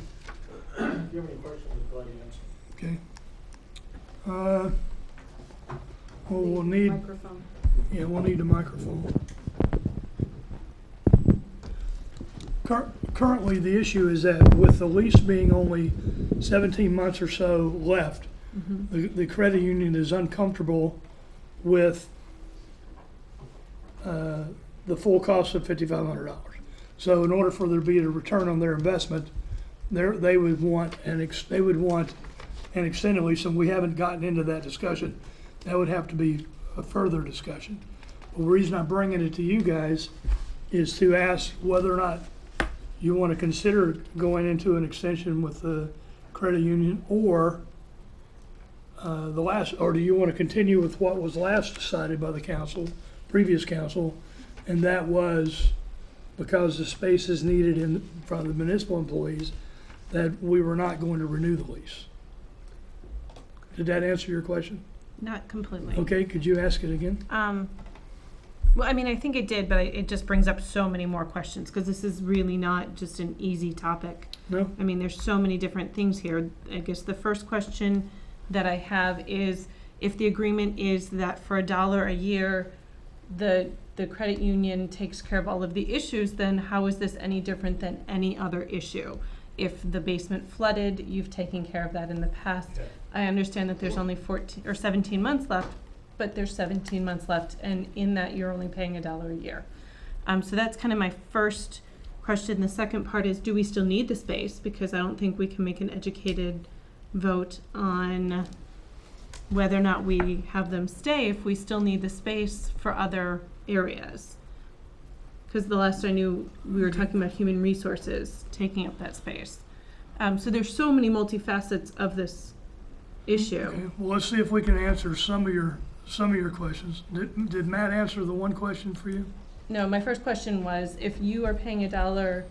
If you have any questions, I'd glad to answer. Okay. Uh, well, we'll need, Microphone. yeah, we'll need a microphone. Cur- Currently, the issue is that with the lease being only 17 months or so left, the, the credit union is uncomfortable with uh, the full cost of $5,500. So in order for there to be a return on their investment, there, they would want an, ex- they would want an extended lease, and we haven't gotten into that discussion. That would have to be a further discussion. The reason I'm bringing it to you guys is to ask whether or not you want to consider going into an extension with the credit union or uh, the last, or do you want to continue with what was last decided by the council, previous council? And that was because the space is needed in, front of the municipal employees, that we were not going to renew the lease. Did that answer your question? Not completely. Okay, could you ask it again? Um, well, I mean, I think it did, but I- it just brings up so many more questions, because this is really not just an easy topic. No? I mean, there's so many different things here. I guess the first question that I have is, if the agreement is that for a dollar a year, the, the credit union takes care of all of the issues, then how is this any different than any other issue? If the basement flooded, you've taken care of that in the past. I understand that there's only fourteen, or seventeen months left, but there's seventeen months left, and in that, you're only paying a dollar a year. Um, so that's kind of my first question. The second part is, do we still need the space? Because I don't think we can make an educated vote on whether or not we have them stay if we still need the space for other areas. Because the last I knew, we were talking about human resources taking up that space. Um, so there's so many multifacets of this issue. Okay, well, let's see if we can answer some of your, some of your questions. Did, did Matt answer the one question for you? No, my first question was, if you are paying a dollar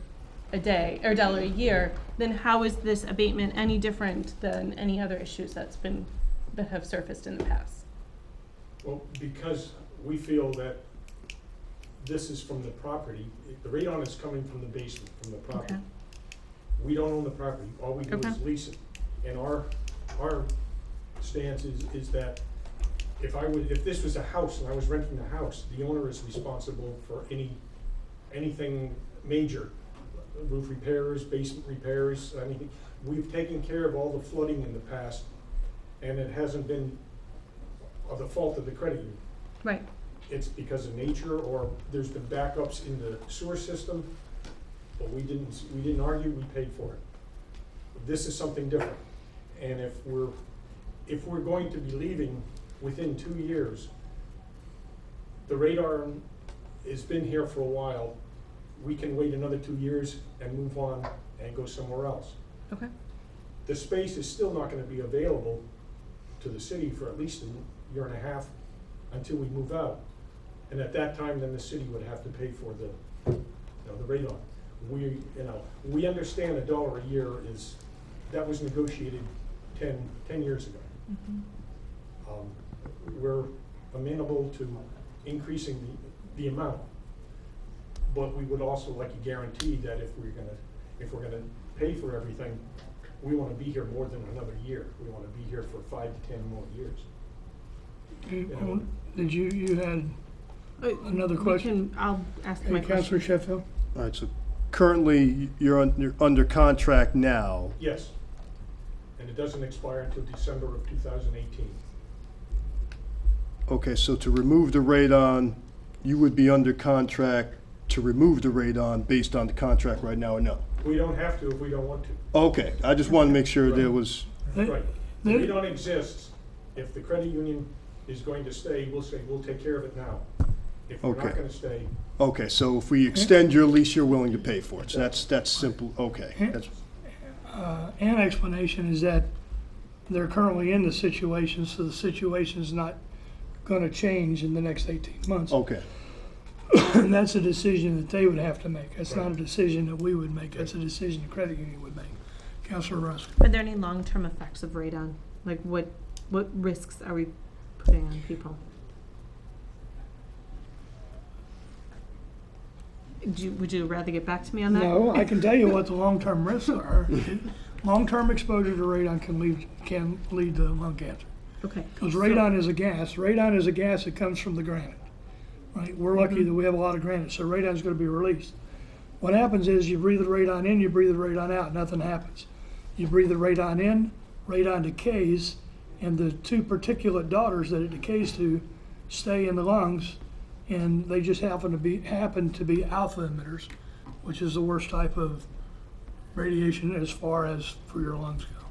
a day, or a dollar a year, then how is this abatement any different than any other issues that's been, that have surfaced in the past? Well, because we feel that this is from the property, the radon is coming from the basement, from the property. Okay. We don't own the property, all we do is lease it. And our, our stance is, is that if I would, if this was a house and I was renting the house, the owner is responsible for any, anything major, roof repairs, basement repairs, anything. We've taken care of all the flooding in the past, and it hasn't been of the fault of the credit union Right, it's because of nature, or there's been backups in the sewer system, but we didn't, we didn't argue, we paid for it. This is something different, and if we're, if we're going to be leaving within two years, the radon has been here for a while, we can wait another two years and move on and go somewhere else. okay, The space is still not gonna be available to the city for at least a year and a half until we move out. And at that time, then the city would have to pay for the you know, the radon. We, you know, we understand a dollar a year is, that was negotiated 10 10 years ago. Um, We're amenable to increasing the, the amount. But we would also like a guarantee that if we're gonna, if we're gonna pay for everything, we wanna be here more than another year. We wanna be here for five to ten more years. You- Did you, you had another question? can- I'll ask Hey, my Counselor question. Sheffield? All right, so currently, you're, un- you're under contract now. Yes. And it doesn't expire until December of two thousand eighteen. Okay, so to remove the radon, you would be under contract to remove the radon based on the contract right now or no? We don't have to if we don't want to. Okay, I just want to make sure there was, They- Right. they- We don't exist. If the credit union is going to stay, we'll say, we'll take care of it now. If we're not Okay. gonna stay, okay, so if we extend your lease, you're willing to pay for it. So that's, that's simple, okay. That's, uh, An explanation is that they're currently in the situation, so the situation's not gonna change in the next eighteen months. okay, And that's a decision that they would have to make. That's not a decision that we would make. That's a decision the credit union would make. Counselor Rusk? Are there any long-term effects of radon? Like what, what risks are we putting on people? Do, you- would you rather get back to me on that? No, I can tell you what the long-term risks are. Long-term exposure to radon can lead, can lead to lung cancer. Okay. Because radon is a gas. Radon is a gas that comes from the granite. Right? We're lucky mm-hmm. that we have a lot of granite, so radon is gonna be released. What happens is you breathe the radon in, you breathe the radon out, nothing happens. You breathe the radon in, radon decays, and the two particulate daughters that it decays to stay in the lungs, and they just happen to be, happen to be alpha emitters, which is the worst type of radiation as far as for your lungs go.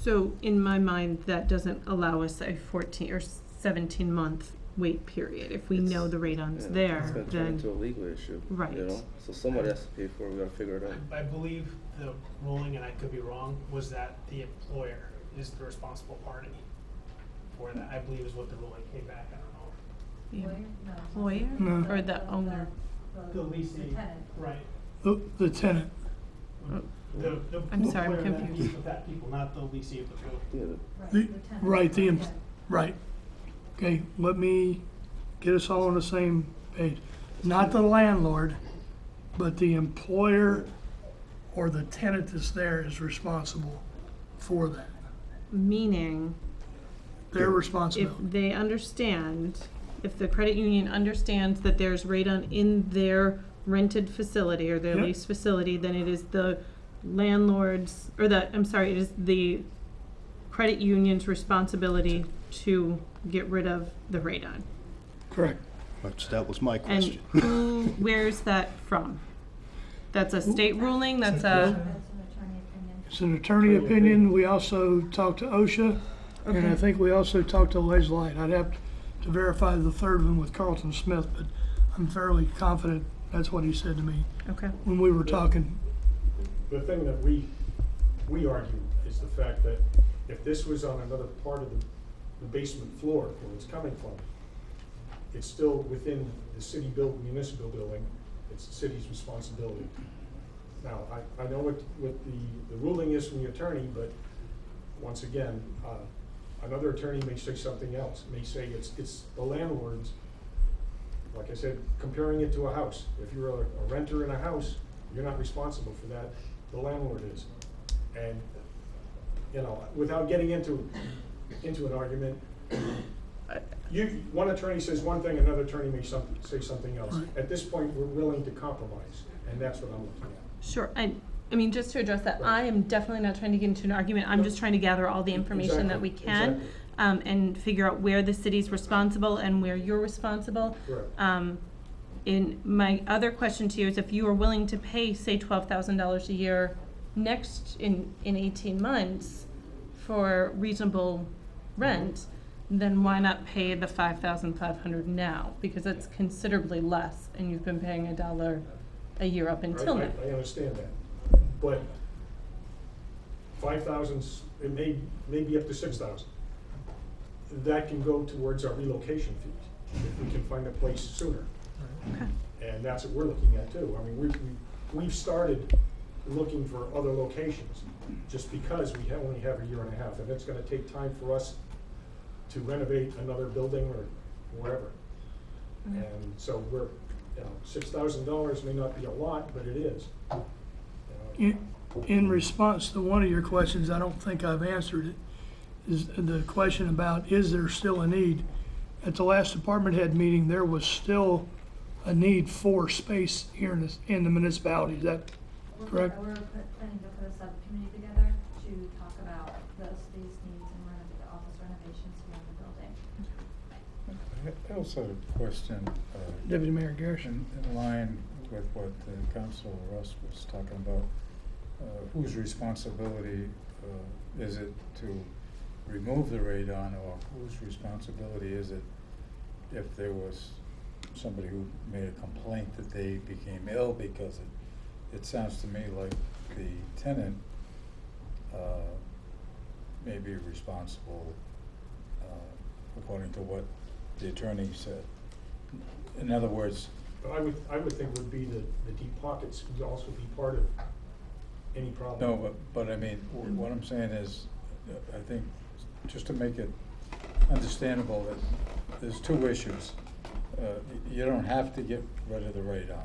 So in my mind, that doesn't allow us a fourteen or seventeen month wait period. If we know the radon's Yeah, there, It's gonna turn then, into a legal issue. Right. You know, so somebody has to pay for it, we gotta figure it out. I, I believe the ruling, and I could be wrong, was that the employer is the responsible party for that. I believe is what the ruling came back, I don't know. No. or the owner? The leasing, The tenant. right. The, the tenant, oh. The, the I'm sorry, I'm employer that confused. meets with that people, not the leasing of the building. Yeah, The- tenant. right, the, em- Yeah. right. Okay, let me get us all on the same page. Not the landlord, but the employer or the tenant that's there is responsible for that. Meaning, Their if responsibility. they understand, if the credit union understands that there's radon in their rented facility or their Yep. leased facility, then it is the landlord's, or the, I'm sorry, it is the credit union's responsibility to get rid of the radon. Correct. That's- that was my And question. who, where's that from? That's a state ruling, that's a, That's an attorney opinion. It's an attorney opinion. We also talked to OSHA, and I think we also talked to Ledge Light. I'd have to verify the third one with Carlton Smith, but I'm fairly confident that's what he said to me okay. when we were talking. the thing that we, we argue is the fact that if this was on another part of the, the basement floor where it's coming from, it's still within the city built municipal building, it's the city's responsibility. Now, I, I know what, what the, the ruling is from the attorney, but once again, uh, another attorney may say something else, may say it's, it's the landlord's. Like I said, comparing it to a house, if you're a a renter in a house, you're not responsible for that, the landlord is. And, you know, without getting into, into an argument, you, one attorney says one thing, another attorney may some, say something else. At this point, we're willing to compromise, and that's what I'm looking at. Sure, I, I mean, just to address that, I am definitely not trying to get into an argument, I'm just trying to gather all the information that we Exactly, can. exactly. Um, and figure out where the city's responsible and where you're responsible. Correct. Um, in, my other question to you is if you are willing to pay, say, twelve thousand dollars a year next, in, in eighteen months for reasonable rent, then why not pay the five thousand five hundred now? Because it's considerably less, and you've been paying a dollar a year up until I- I- now. I understand that, but five thousand, it may, maybe up to six thousand. That can go towards our relocation fees, if we can find a place sooner. Okay. And that's what we're looking at too. I mean, we, we, we've started looking for other locations, just because we ha- only have a year and a half, and it's gonna take time for us to renovate another building or wherever. Mm-hmm. And so we're, you know, six thousand dollars may not be a lot, but it is. You know, In, in response to one of your questions, I don't think I've answered it, is the question about, is there still a need? At the last department head meeting, there was still a need for space here in this, in the municipality, is that We're- Correct. We're put- planning to put a subcommittee together to talk about the space needs and renovate, the office renovations here in the building. I also have a question, uh, Deputy Mayor Garrison? in, in line with what uh, Council Russ was talking about. Uh, whose responsibility, uh, is it to remove the radon, or whose responsibility is it if there was somebody who made a complaint that they became ill because it, it sounds to me like the tenant, uh, may be responsible, uh, according to what the attorney said. In other words, I would, I would think would be the, the deep pockets would also be part of any problem. no, but, but I mean, wh- what I'm saying is, uh, I think, just to make it understandable, that there's two issues. Uh, y- you don't have to get rid of the radon.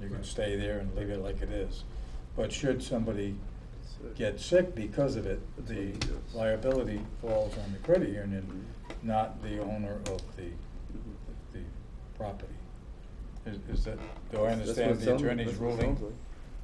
You can Right. stay there and leave it like it is. But should somebody get sick because of it, the liability falls on the credit union, not the owner of the, the property. Is, is that, do I That's what it understand the sounds- attorney's that's what it ruling sounds like.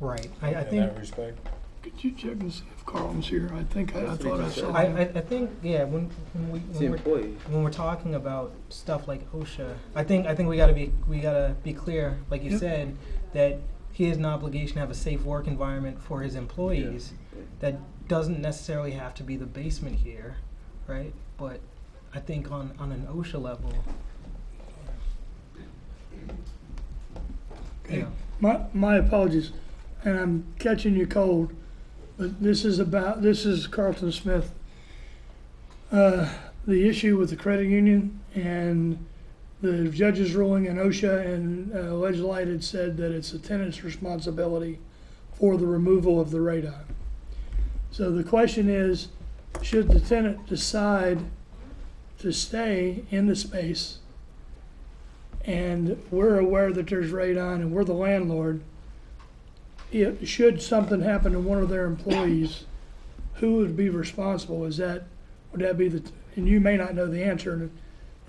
Right, I, I in think, that respect? Could you check and see if Carlton's here? I think, I I That's what he thought I saw said. I, him. I, I think, yeah, when, when we, It's the when we're, employee. when we're talking about stuff like OSHA, I think, I think we gotta be, we gotta be clear, like you Yep. said, that he has an obligation to have a safe work environment for his employees. That doesn't necessarily have to be the basement here, right? But I think on, on an OSHA level, you Okay, know, my, my apologies, and I'm catching you cold, but this is about, this is Carlton Smith. Uh, the issue with the credit union and the judge's ruling in OSHA and uh, Ledge Light had said that it's the tenant's responsibility for the removal of the radon. So the question is, should the tenant decide to stay in the space and we're aware that there's radon and we're the landlord, it, should something happen to one of their employees, who would be responsible? Is that, would that be the, and you may not know the answer, and,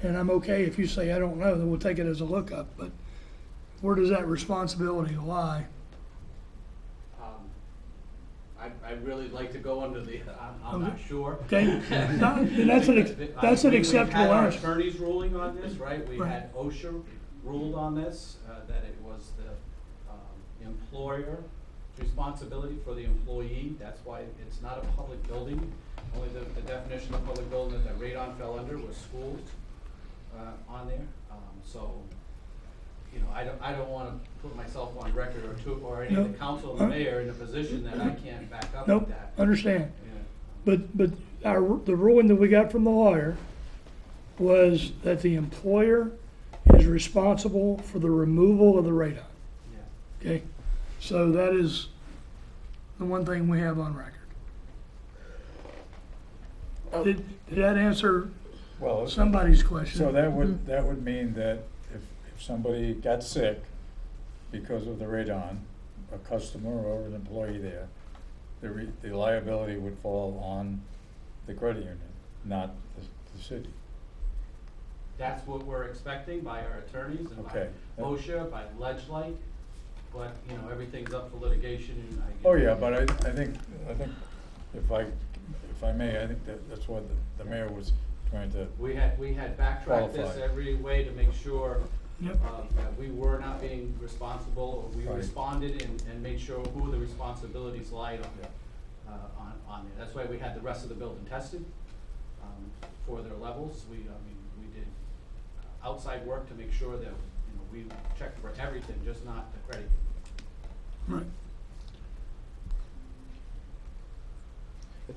and I'm okay if you say, I don't know, then we'll take it as a lookup, but where does that responsibility lie? Um, I'd, I'd really like to go under the, I'm, I'm not sure. Okay? No, that's an, ex- that's an acceptable We've had our answer. attorney's ruling on this, right? We Right. had OSHA ruled on this, uh, that it was the, um, employer responsibility for the employee. That's why it's not a public building. Only the, the definition of public building that radon fell under was schools, uh, on there. Um, so, you know, I don't, I don't wanna put myself on record or two, or any of the council or the mayor in a position that I can't back up with Nope, that. understand. Yeah. But, but our, the ruling that we got from the lawyer was that the employer is responsible for the removal of the radon. Yeah. Okay, so that is the one thing we have on record. Oh. Did, did that answer Well, somebody's question? So that would, mm-hmm. that would mean that if, if somebody got sick because of the radon, a customer or an employee there, the re, the liability would fall on the credit union, not the, the city. That's what we're expecting by our attorneys and by Okay. OSHA, by Ledgelight, but, you know, everything's up for litigation and I. Oh, yeah, but I, I think, I think if I, if I may, I think that, that's what the, the mayor was trying to, We had, we had backtracked this Qualify. every way to make sure, Yep. uh, that we were not being responsible, or we Right. responded and, and made sure who the responsibilities lied on, uh, on, on there. That's why we had the rest of the building tested, um, for their levels. We, I mean, we did uh, outside work to make sure that, you know, we checked for everything, just not the credit. Right.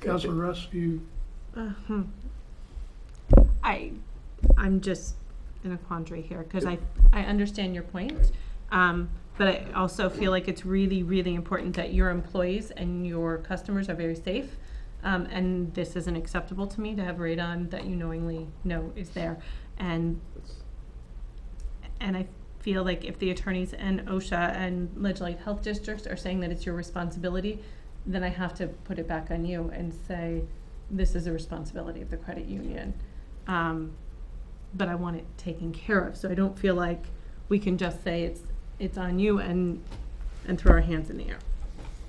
Counselor Russ, you, Uh-huh. I, I'm just in a quandary here, because I, I understand your point, Um, but I also feel like it's really, really important that your employees and your customers are very safe. Um, and this isn't acceptable to me to have radon that you knowingly know is there. And and I feel like if the attorneys and OSHA and Ledgelight Health Districts are saying that it's your responsibility, then I have to put it back on you and say, this is a responsibility of the credit union. Um, but I want it taken care of, so I don't feel like we can just say it's, it's on you and, and throw our hands in the air.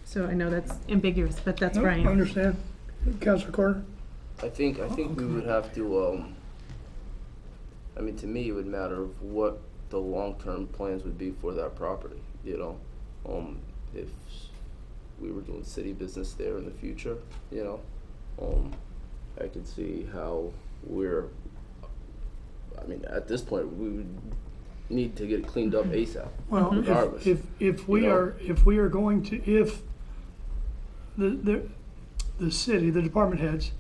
So I know that's ambiguous, but that's where I Nope, am. Understand. Councilor Carter? I think, I think we would have to, um, I mean, to me, it would matter of what the long-term plans would be for that property, you know? Um, if we were doing city business there in the future, you know? Um, I could see how we're, I mean, at this point, we would need to get it cleaned up ASAP, Well, regardless. if, if, if we you know? are, if we are going to, if the, the, the city, the department heads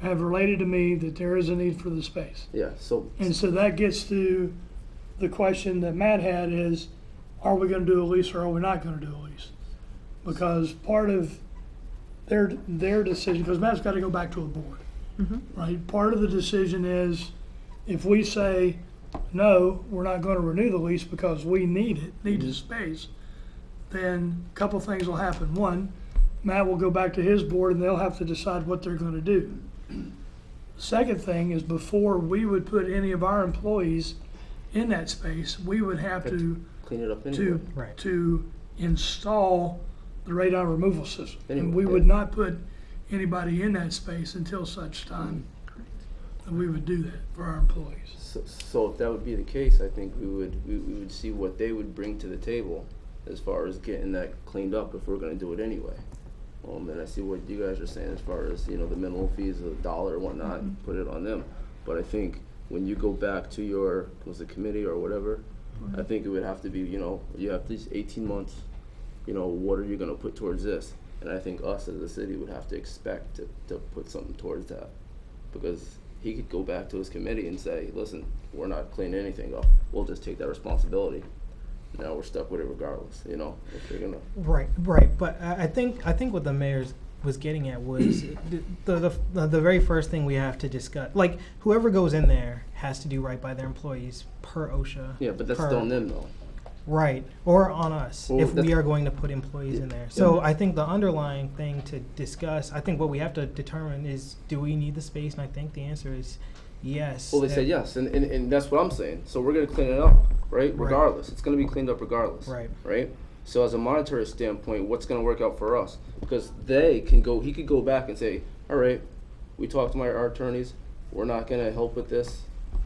have related to me that there is a need for the space. Yeah, so, And so that gets to the question that Matt had is, are we gonna do a lease or are we not gonna do a lease? Because part of their, their decision, because Matt's gotta go back to a board, mm-hmm. right? Part of the decision is, if we say, no, we're not gonna renew the lease because we need it, need the space, then a couple things will happen. One, Matt will go back to his board and they'll have to decide what they're gonna do. Second thing is before we would put any of our employees in that space, we would have to, clean it up anyway. to, Right. to install the radon removal system. And Anyway, we yeah. would not put anybody in that space until such time that we would do that for our employees. So, so if that would be the case, I think we would, we, we would see what they would bring to the table as far as getting that cleaned up if we're gonna do it anyway. Um, and I see what you guys are saying as far as, you know, the minimum fees of a dollar and whatnot, put it on them. But I think when you go back to your, was it committee or whatever, I think it would have to be, you know, you have these eighteen months, you know, what are you gonna put towards this? And I think us as a city would have to expect to, to put something towards that. Because he could go back to his committee and say, listen, we're not cleaning anything up, we'll just take that responsibility. Now we're stuck with it regardless, you know, if they're gonna, Right, right. But I, I think I think what the mayor's was getting at was the, the the the very first thing we have to discuss. Like whoever goes in there has to do right by their employees per OSHA. yeah, but that's per- still on them though. Right, or on us Well, if we are going to put employees in there. So I think the underlying thing to discuss, I think what we have to determine is, do we need the space? And I think the answer is yes. Well, they said yes, and, and, and that's what I'm saying, so we're gonna clean it up, right, Right. regardless, it's gonna be cleaned up regardless. Right. Right, so as a monetary standpoint, what's gonna work out for us? Because they can go, he could go back and say, all right, we talked to my, our attorneys, we're not gonna help with this,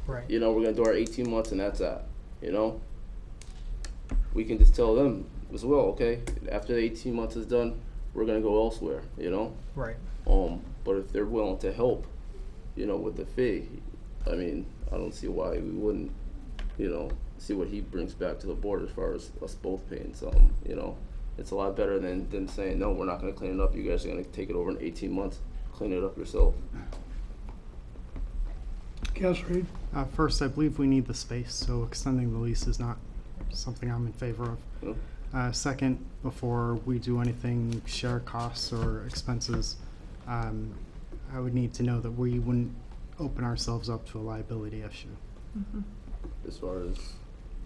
Right. you know, we're gonna do our eighteen months and that's that, you know? We can just tell them as well, okay, after the eighteen months is done, we're gonna go elsewhere, you know? Right. Um, but if they're willing to help, you know, with the fee, I mean, I don't see why we wouldn't, you know, see what he brings back to the board as far as us both paying some, you know? It's a lot better than, than saying, no, we're not gonna clean it up, you guys are gonna take it over in eighteen months, clean it up yourself. Counselor Reed? Uh, first, I believe we need the space, so extending the lease is not something I'm in favor of. you know? Uh, second, before we do anything, share costs or expenses, um, I would need to know that we wouldn't open ourselves up to a liability issue. As far as,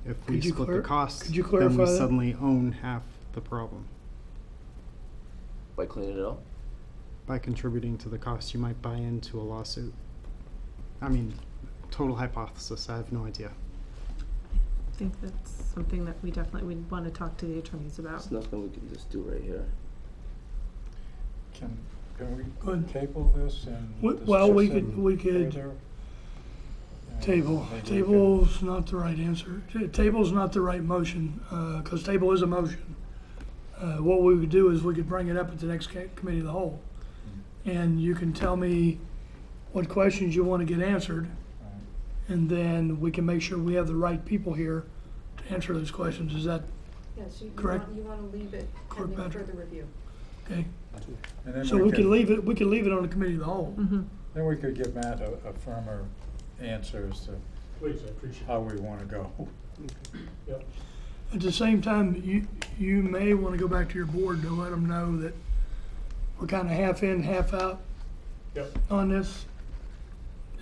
If we Could you split clar- the costs, could you then clarify we that? suddenly own half the problem. by cleaning it up? By contributing to the cost, you might buy into a lawsuit. I mean, total hypothesis, I have no idea. I think that's something that we definitely would want to talk to the attorneys about. It's nothing we can just do right here. Can, can we Go table this and W- discuss well, we it could- we could further? And Table, maybe table's not the right answer. Ta- Table's not the right motion, uh 'cause cause table is a motion. Uh, what we would do is we could bring it up at the next ca- committee of the whole. And you can tell me what questions you wanna get answered, and then we can make sure we have the right people here to answer those questions. Is that Yes, you, you Correct. want, you wanna leave it Clerk pending Patrick. further review. okay? And then So we can leave it, we can leave it on the committee of the whole. Mm-hmm. Then we could give Matt a, a firmer answer as to Please, I appreciate it. how we wanna go. Yep. At the same time, you, you may want to go back to your board to let them know that we're kind of half in, half out Yep. on this.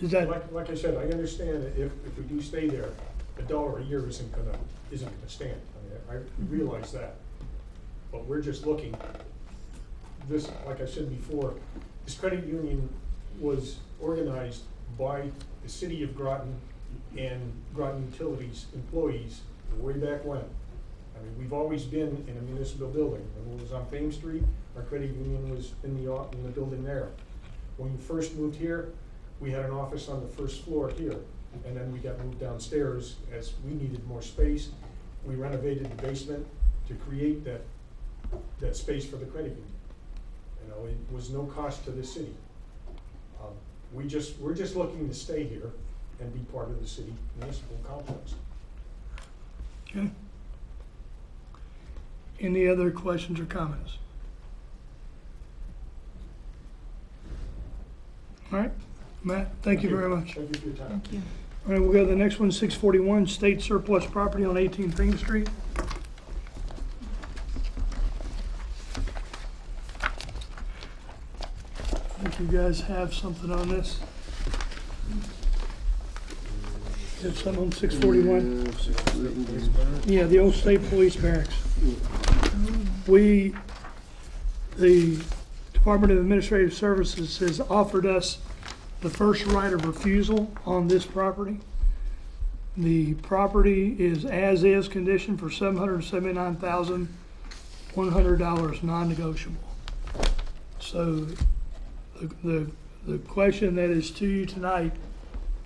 Is that, Like, like I said, I understand that if, if we do stay there, a dollar a year isn't gonna, isn't gonna stand. I mean, I mm-hmm. realize that. But we're just looking, this, like I said before, this credit union was organized by the city of Groton and Groton Utilities employees way back when. I mean, we've always been in a municipal building. When it was on Thames Street, our credit union was in the, in the building there. When we first moved here, we had an office on the first floor here, and then we got moved downstairs as we needed more space. We renovated the basement to create that, that space for the credit union. You know, it was no cost to the city. Um, We just, we're just looking to stay here and be part of the city municipal complex. okay? Any other questions or comments? All right, Matt, thank you very much. Thank you for your time. All right, we'll go to the next one, six forty-one, state surplus property on eighteen Payne Street. I think you guys have something on this. You have something on six forty-one? Yeah, the old state police barracks. We, the Department of Administrative Services has offered us the first right of refusal on this property. The property is as-is condition for seven hundred and seventy-nine thousand, one hundred dollars, non-negotiable. So the, the, question that is to you tonight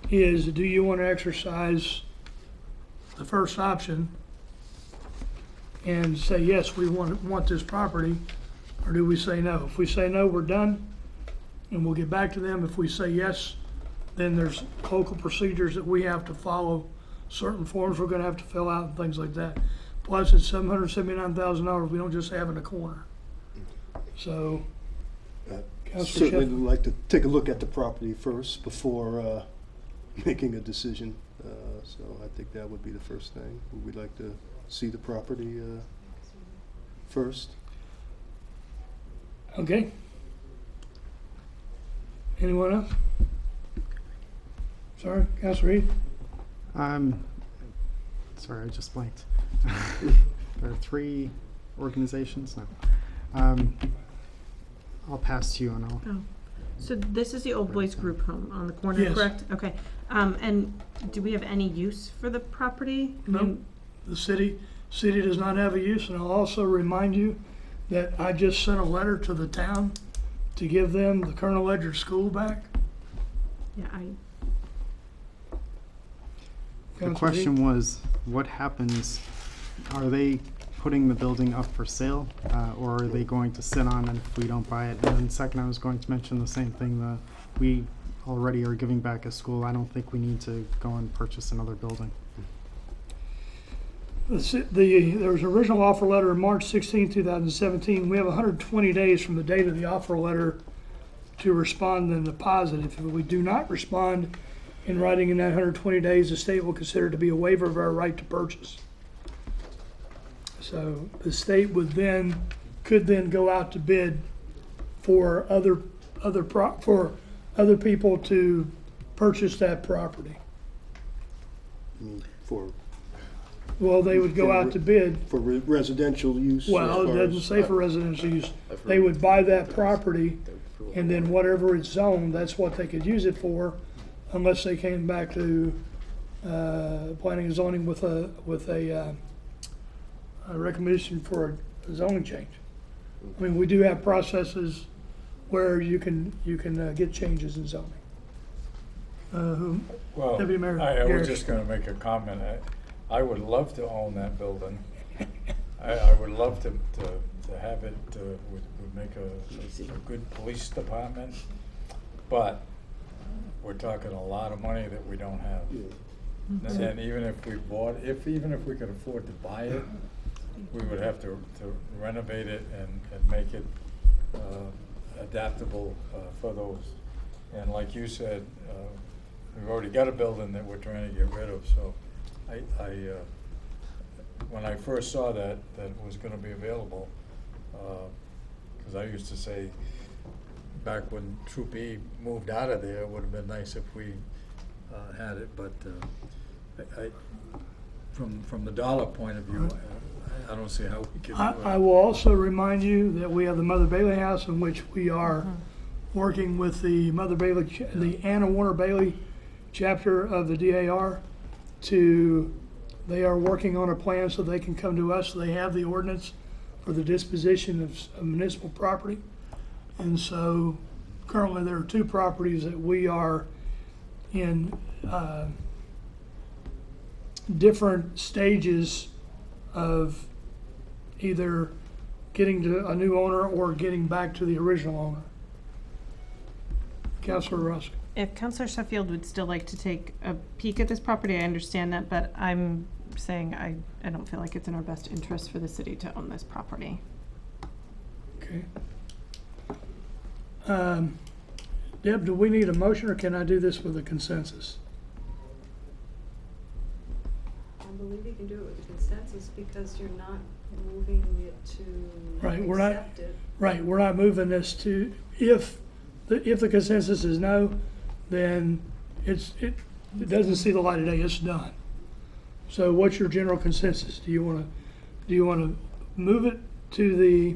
is, do you want to exercise the first option and say, yes, we want, want this property, or do we say no? If we say no, we're done, and we'll get back to them. If we say yes, then there's local procedures that we have to follow, certain forms we're gonna have to fill out and things like that. Plus, it's seven hundred seventy-nine thousand dollars, we don't just have in a corner. So, Uh, Counselor Certainly Sheffield? would like to take a look at the property first before uh, making a decision. Uh, So I think that would be the first thing. We'd like to see the property uh, first. okay. Anyone else? Sorry, Counselor Reed? Um, sorry, I just blanked. there are three organizations now. Um, I'll pass to you and I'll. Oh, so this is the old boys group home on the corner, Yes. correct? Okay, um, and do we have any use for the property? I No. mean, The city, city does not have a use, and I'll also remind you that I just sent a letter to the town to give them the Colonel Ledyard School back. Yeah, I, The Counselor Reed? question was, what happens, are they putting the building up for sale? Uh, or are they going to sit on it if we don't buy it? And then second, I was going to mention the same thing, that we already are giving back a school. I don't think we need to go and purchase another building. The, the, there was an original offer letter in March 16, 2017. We have 120 days from the date of the offer letter to respond in the positive. If we do not respond in writing in that 120 days, the state will consider it to be a waiver of our right to purchase. So the state would then, could then go out to bid for other, other, pro- for other people to purchase that property. For, Well, they would go out to bid for re- residential use. as Well, it far doesn't as- say for residential use. They would buy that property and then whatever it's zoned, that's what they could use it for unless they came back to, uh, planning and zoning with a, with a, uh, a recommendation for a zoning change. I mean, we do have processes where you can, you can, uh, get changes in zoning. Uh, who, Well, Deputy Mayor I, I was Garrett. just gonna make a comment. I, I would love to own that building. I, I would love to, to, to have it, uh, would, would make a, a good police department. But we're talking a lot of money that we don't have. And then even if we bought, if, even if we could afford to buy it, we would have to, to renovate it and, and make it, uh, adaptable, uh, for those. And like you said, uh, we've already got a building that we're trying to get rid of, so I, I, uh, when I first saw that, that it was gonna be available, because I used to say, back when Troop E moved out of there, it would have been nice if we uh, had it, but uh, I, I- from, from the dollar point of view, I- I don't see how we can do I, it. I will also remind you that we have the Mother Bailey House in which we are working with the Mother Bailey, ch- the Anna Warner Bailey chapter of the DAR to, they are working on a plan so they can come to us. They have the ordinance for the disposition of s- of municipal property. And so currently there are two properties that we are in, uh, different stages of either getting to a new owner or getting back to the original owner. Counselor Rusk. If Councilor Sheffield would still like to take a peek at this property, I understand that, but I'm saying I, I don't feel like it's in our best interest for the city to own this property. Okay. Um, Deb, do we need a motion or can I do this with a consensus? I believe you can do it with consensus because you're not moving it to Right, we're not- accept it. Right, we're not moving this to, if, the if the consensus is no, then it's, it, it doesn't see the light of day, it's done. So what's your general consensus? Do you wanna, do you wanna move it to the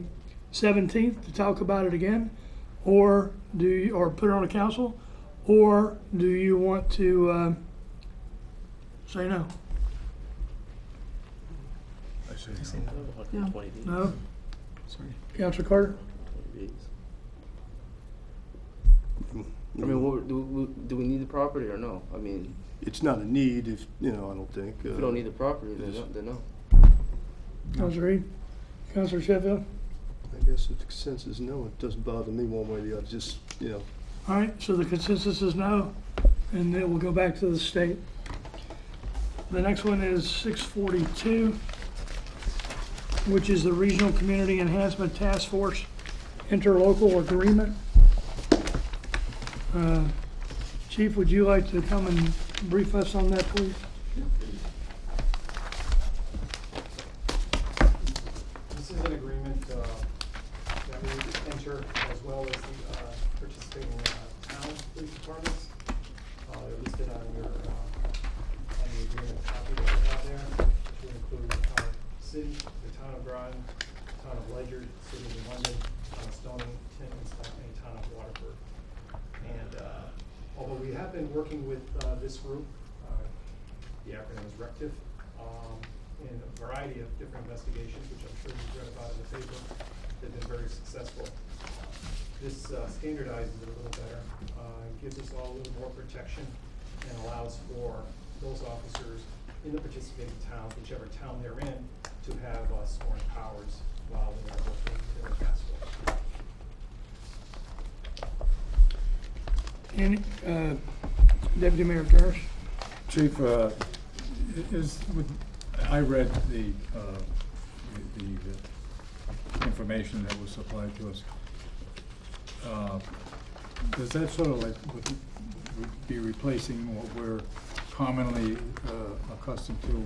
seventeenth to talk about it again? Or do you, or put it on a council? Or do you want to, um, say no? I see. No? Counselor Carter? I mean, what, do, we- do we need the property or no? I mean, It's not a need if, you know, I don't think. if uh, we don't need the property, then no, then no. Counselor Reed? Counselor Sheffield? I guess the consensus is no, it doesn't bother me one way or the other, just, you know, All right, so the consensus is no, and then we'll go back to the state. The next one is six forty-two, which is the Regional Community Enhancement Task Force interlocal agreement. Uh, Chief, would you like to come and brief us on that, please? This is an agreement uh, that we enter as well as the uh, participating uh, town police departments. Uh, They're listed on your, uh, on the agreement copy that you have there, which will include our city, the town of Groton, town of Ledyard, city of London, town of Stony, Timmins, and town of Waterford. And uh, although we have working with uh, this group, uh, the acronym is RECTIF, um, in a variety of different investigations, which I'm sure you've read about in the paper. They've been very successful. This uh, standardizes it a little better, uh, gives us all a little more protection, and allows for those officers in the participating towns, whichever town they're in, to have uh, sworn powers while they are working in the task force. Uh, Deputy Mayor Karas? Chief, uh, i- is, would- I read the, uh, the the information that was supplied to us. Uh, Does that sort of like would- would be replacing what we're commonly uh, accustomed to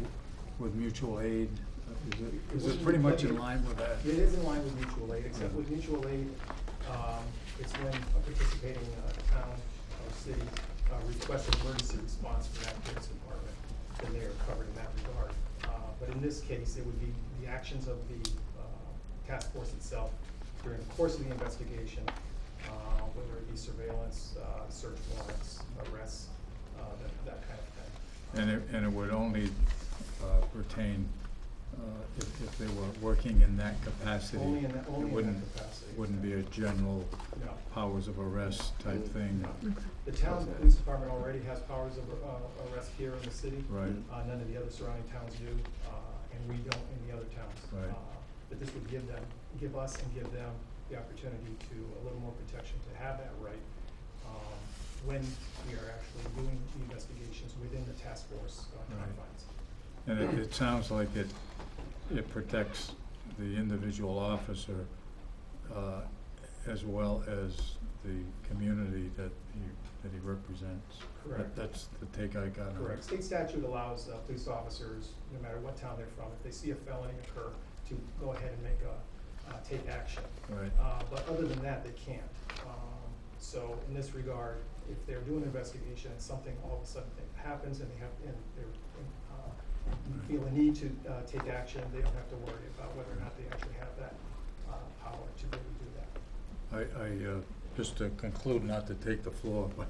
with mutual aid? Uh, Is it, is it pretty much in line with that? It is in line with mutual aid, except with mutual aid, um, it's when a participating, uh, town or city, uh, requests an emergency response from that police department, then they are covered in that regard. Uh, but in this case, it would be the actions of the, uh, task force itself during the course of the investigation, uh, whether it be surveillance, uh, search warrants, arrests, uh, that, that kind of thing. And it, and it would only uh, pertain if, if they were working in that capacity? Only in that- only in that It wouldn't, capacity. wouldn't be a general No. powers of arrest type thing? The town police department already has powers of uh, arrest here in the city. Right. Uh, None of the other surrounding towns do, uh, and we don't in the other towns. Right. Uh, But this would give them, give us and give them the opportunity to, a little more protection to have that right um, when we are actually doing the investigations within the task force uh, Right. confines. And it, it sounds like it, it protects the individual officer uh, as well as the community that he, that he represents. Correct. That- That's the take I got on it. Correct. State statute allows uh, police officers, no matter what town they're from, if they see a felony occur, to go ahead and make a, uh, take action. Right. Uh, But other than that, they can't. Um, So in this regard, if they're doing an investigation and something all of a sudden happens and they have, and they're, feel a need to uh, take action, they don't have to worry about whether or not they actually have that uh, power to really do that. I, I, uh, just to conclude, not to take the floor, but,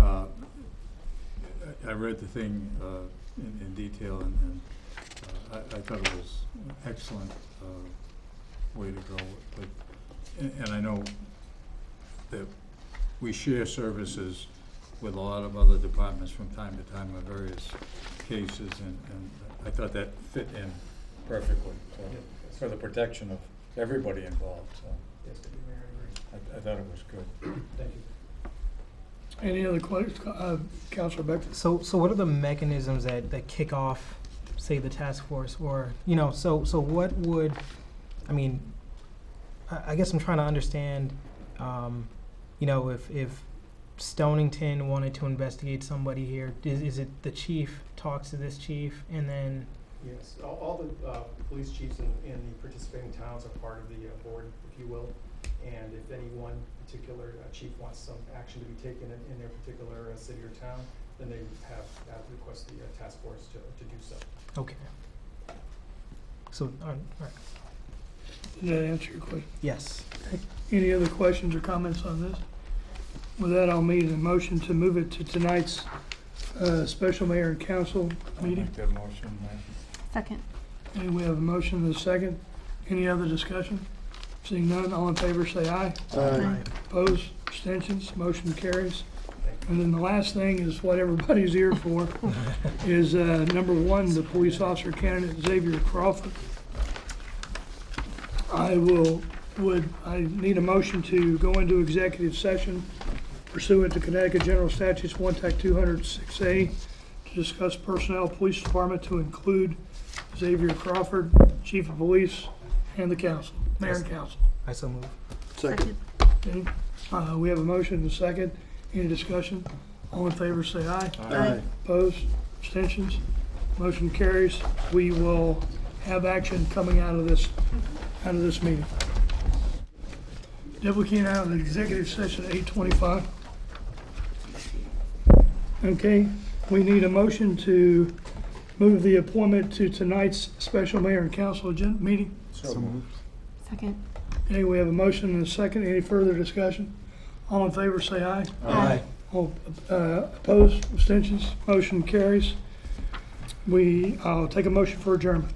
uh, I, I read the thing, uh, in, in detail and, and, uh, I, I thought it was an excellent, way to go, but, and, and I know that we share services with a lot of other departments from time to time on various cases, and, and I thought that fit in perfectly, so, for the protection of everybody involved, so. Yes, Deputy Mayor, I agree. I, I thought it was good. Thank you. Any other questions, uh, Counselor Beckford? So, so what are the mechanisms that, that kick off, say, the task force, or, you know, so, so what would, I mean, I, I guess I'm trying to understand, um, you know, if, if Stonington wanted to investigate somebody here, is, is it the chief talks to this chief, and then, Yes, all, all the, uh, police chiefs in, in the participating towns are part of the, uh, board, if you will. And if any one particular, uh, chief wants some action to be taken in, in their particular, uh, city or town, then they have, have to request the, uh, task force to, to do so. okay. So, all right, all right. Did that answer your question? yes. Any other questions or comments on this? With that, I'll make a motion to move it to tonight's uh, special mayor and council I'll meeting. make that motion, Mayor. Second. Okay, we have a motion and a second. Any other discussion? Seeing none, all in favor say aye. Aye. Opposed, abstentions, motion carries. And then the last thing is what everybody's here for, is uh, number one, the police officer candidate Xavier Crawford. I will, would, I need a motion to go into executive session pursuant to Connecticut General Statutes one Tech two hundred six A to discuss personnel, police department to include Xavier Crawford, chief of police, and the council, mayor and council. I so move. Second. Okay, uh, we have a motion and a second. Any discussion? All in favor, say aye. Aye. Opposed? Abstentions? Motion carries. We will have action coming out of this, out of this meeting. Deb, we out of the executive session at eight twenty-five. Okay, we need a motion to move the appointment to tonight's special mayor and council agenda meeting. So moved. Second. Okay, we have a motion and a second. Any further discussion? All in favor, say aye. Aye. All uh, opposed, abstentions, motion carries. We, I'll take a motion for adjournment.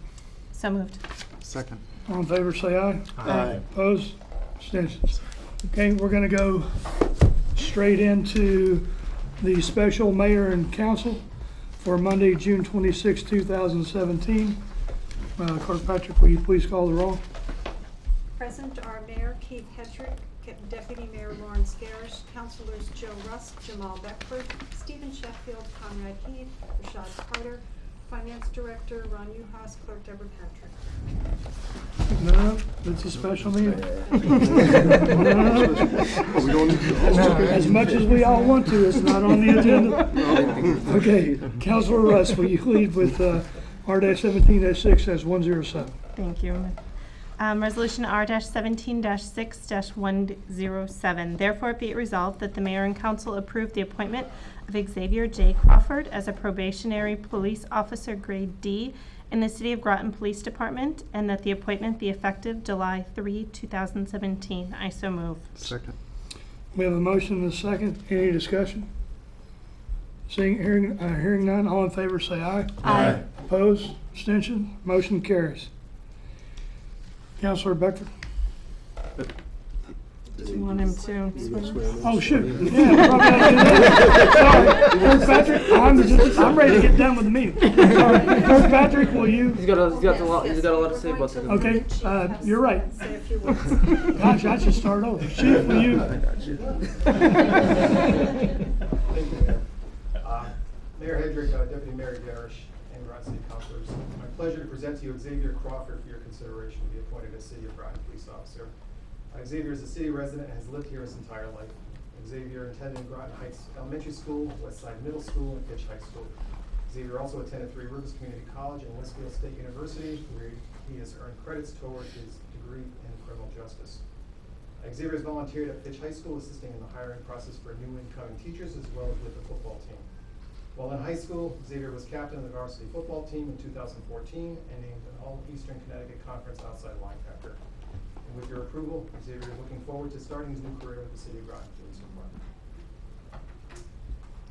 So moved. Second. All in favor, say aye. Aye. Opposed, abstentions. Okay, we're gonna go straight into the special mayor and council for Monday, June twenty-six, two thousand seventeen. Uh, Clerk Patrick, will you please call the roll? Present are Mayor Keith Hedrick, Deputy Mayor Lawrence Garrish, Councilors Joe Rusk, Jamal Beckford, Stephen Sheffield, Conrad Heath, Rashad Carter, Finance Director Ron Uhas, Clerk Deborah Patrick. No, it's a special meeting. Oh, we don't need to- As much as we all want to, it's not on the agenda. Okay, Counselor Rusk, will you lead with uh, R seventeen six as one zero seven? Thank you. Um, Resolution R-17-6-107. Therefore, be it resolved that the mayor and council approve the appointment of Xavier J. Crawford as a probationary police officer grade D in the City of Groton Police Department, and that the appointment be effective July three, two thousand seventeen. I so move. Second. We have a motion and a second. Any discussion? Seeing, hearing, uh, hearing none, all in favor say aye. Aye. Opposed, abstention, motion carries. Counselor Beckford? Do you want him to? You gonna swear in? Oh, shoot. Yeah, probably ought do that. Sorry. Clerk Patrick, I'm just, I'm ready to get done with the meeting. Sorry. Clerk Patrick, will you? He's got a, he's got a lot, he's yes, got a lot to say about to this. Okay, let the chief uh, you're right. Say a few words. Gosh, I should start over. Chief, will you? Thank you, Mayor. Uh, Mayor Hedrick, uh, Deputy Mayor Garrish, and Groton City Councilors, my pleasure to present to you Xavier Crawford for your consideration to be appointed as City of Groton Police Officer. Xavier is a city resident and has lived here his entire life. Xavier attended Groton Heights Elementary School, Westside Middle School, and Fitch High School. Xavier also attended Three Rivers Community College and Westfield State University, where he has earned credits toward his degree in criminal justice. Xavier has volunteered at Fitch High School, assisting in the hiring process for new incoming teachers as well as with the football team. While in high school, Xavier was captain of the varsity football team in 2014 and named an All-Eastern Connecticut Conference outside linebacker. And with your approval, Xavier is looking forward to starting his new career with the City of Groton Police Department.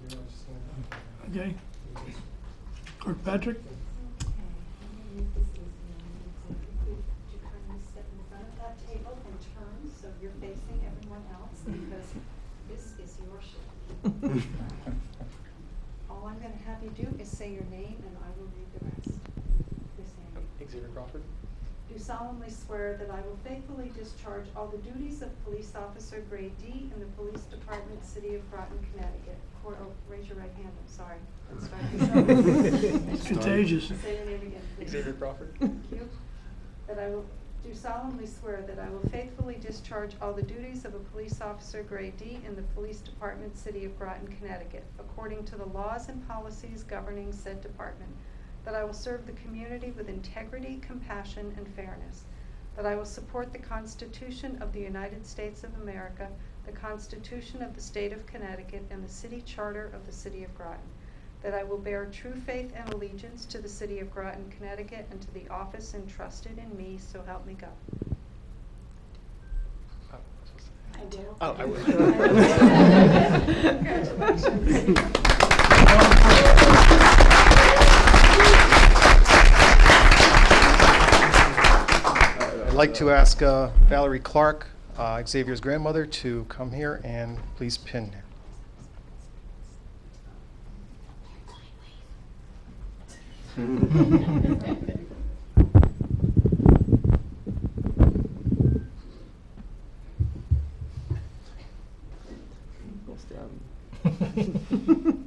You want to? Okay. Clerk Patrick? Okay, gonna make this easy on you. So if you could, would you kindly step in front of that table and turn so you're facing everyone else because this is your show. All I'm gonna have you do is say your name and I will read the rest. Please say. Xavier Crawford? Do solemnly swear that I will faithfully discharge all the duties of police officer grade D in the police department, city of Groton, Connecticut. Court, oh, raise your right hand, I'm sorry. Let's start this over. It's contagious. Say your name again, please. Xavier Crawford. Thank you. That I will, do solemnly swear that I will faithfully discharge all the duties of a police officer grade D in the police department, city of Groton, Connecticut, according to the laws and policies governing said department. That I will serve the community with integrity, compassion, and fairness. That I will support the Constitution of the United States of America, the Constitution of the State of Connecticut, and the city charter of the city of Groton. That I will bear true faith and allegiance to the city of Groton, Connecticut, and to the office entrusted in me, so help me God. I will. Oh, I will. Congratulations. like to ask uh, Valerie Clark, uh, Xavier's grandmother, to come here and please pin. All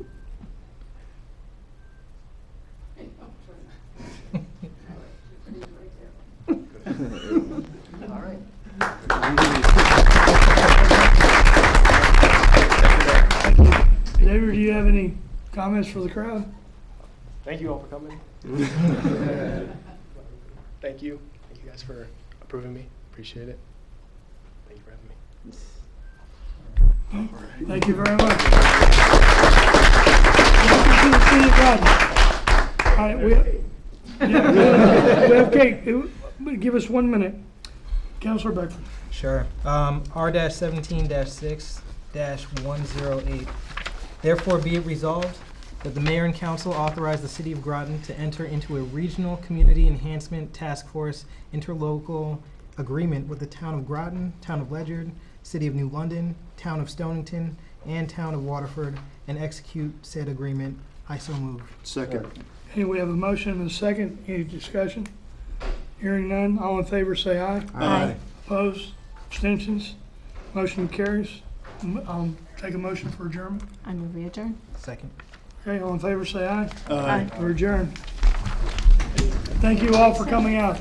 David, do you have any comments for the crowd? Thank you all for coming. Thank you. Thank you guys for approving me. Appreciate it. Thank you for having me. Thank you very much. all right, we have, yeah, we have cake. It, give us one minute. Councilor Beckford. Sure. Um, R-17-6-108 Therefore be it resolved that the mayor and council authorize the city of Groton to enter into a regional community enhancement task force interlocal agreement with the town of Groton, town of Ledyard, city of New London, town of Stonington, and town of Waterford, and execute said agreement. I so move. Second. Hey, we have a motion and a second. Any discussion? Hearing none. All in favor, say aye. Aye. Opposed? Abstentions? Motion carries. M- Um, take a motion for adjournment. I move we adjourn. Second. Okay, all in favor, say aye. Aye. We're adjourned. Thank you all for coming out.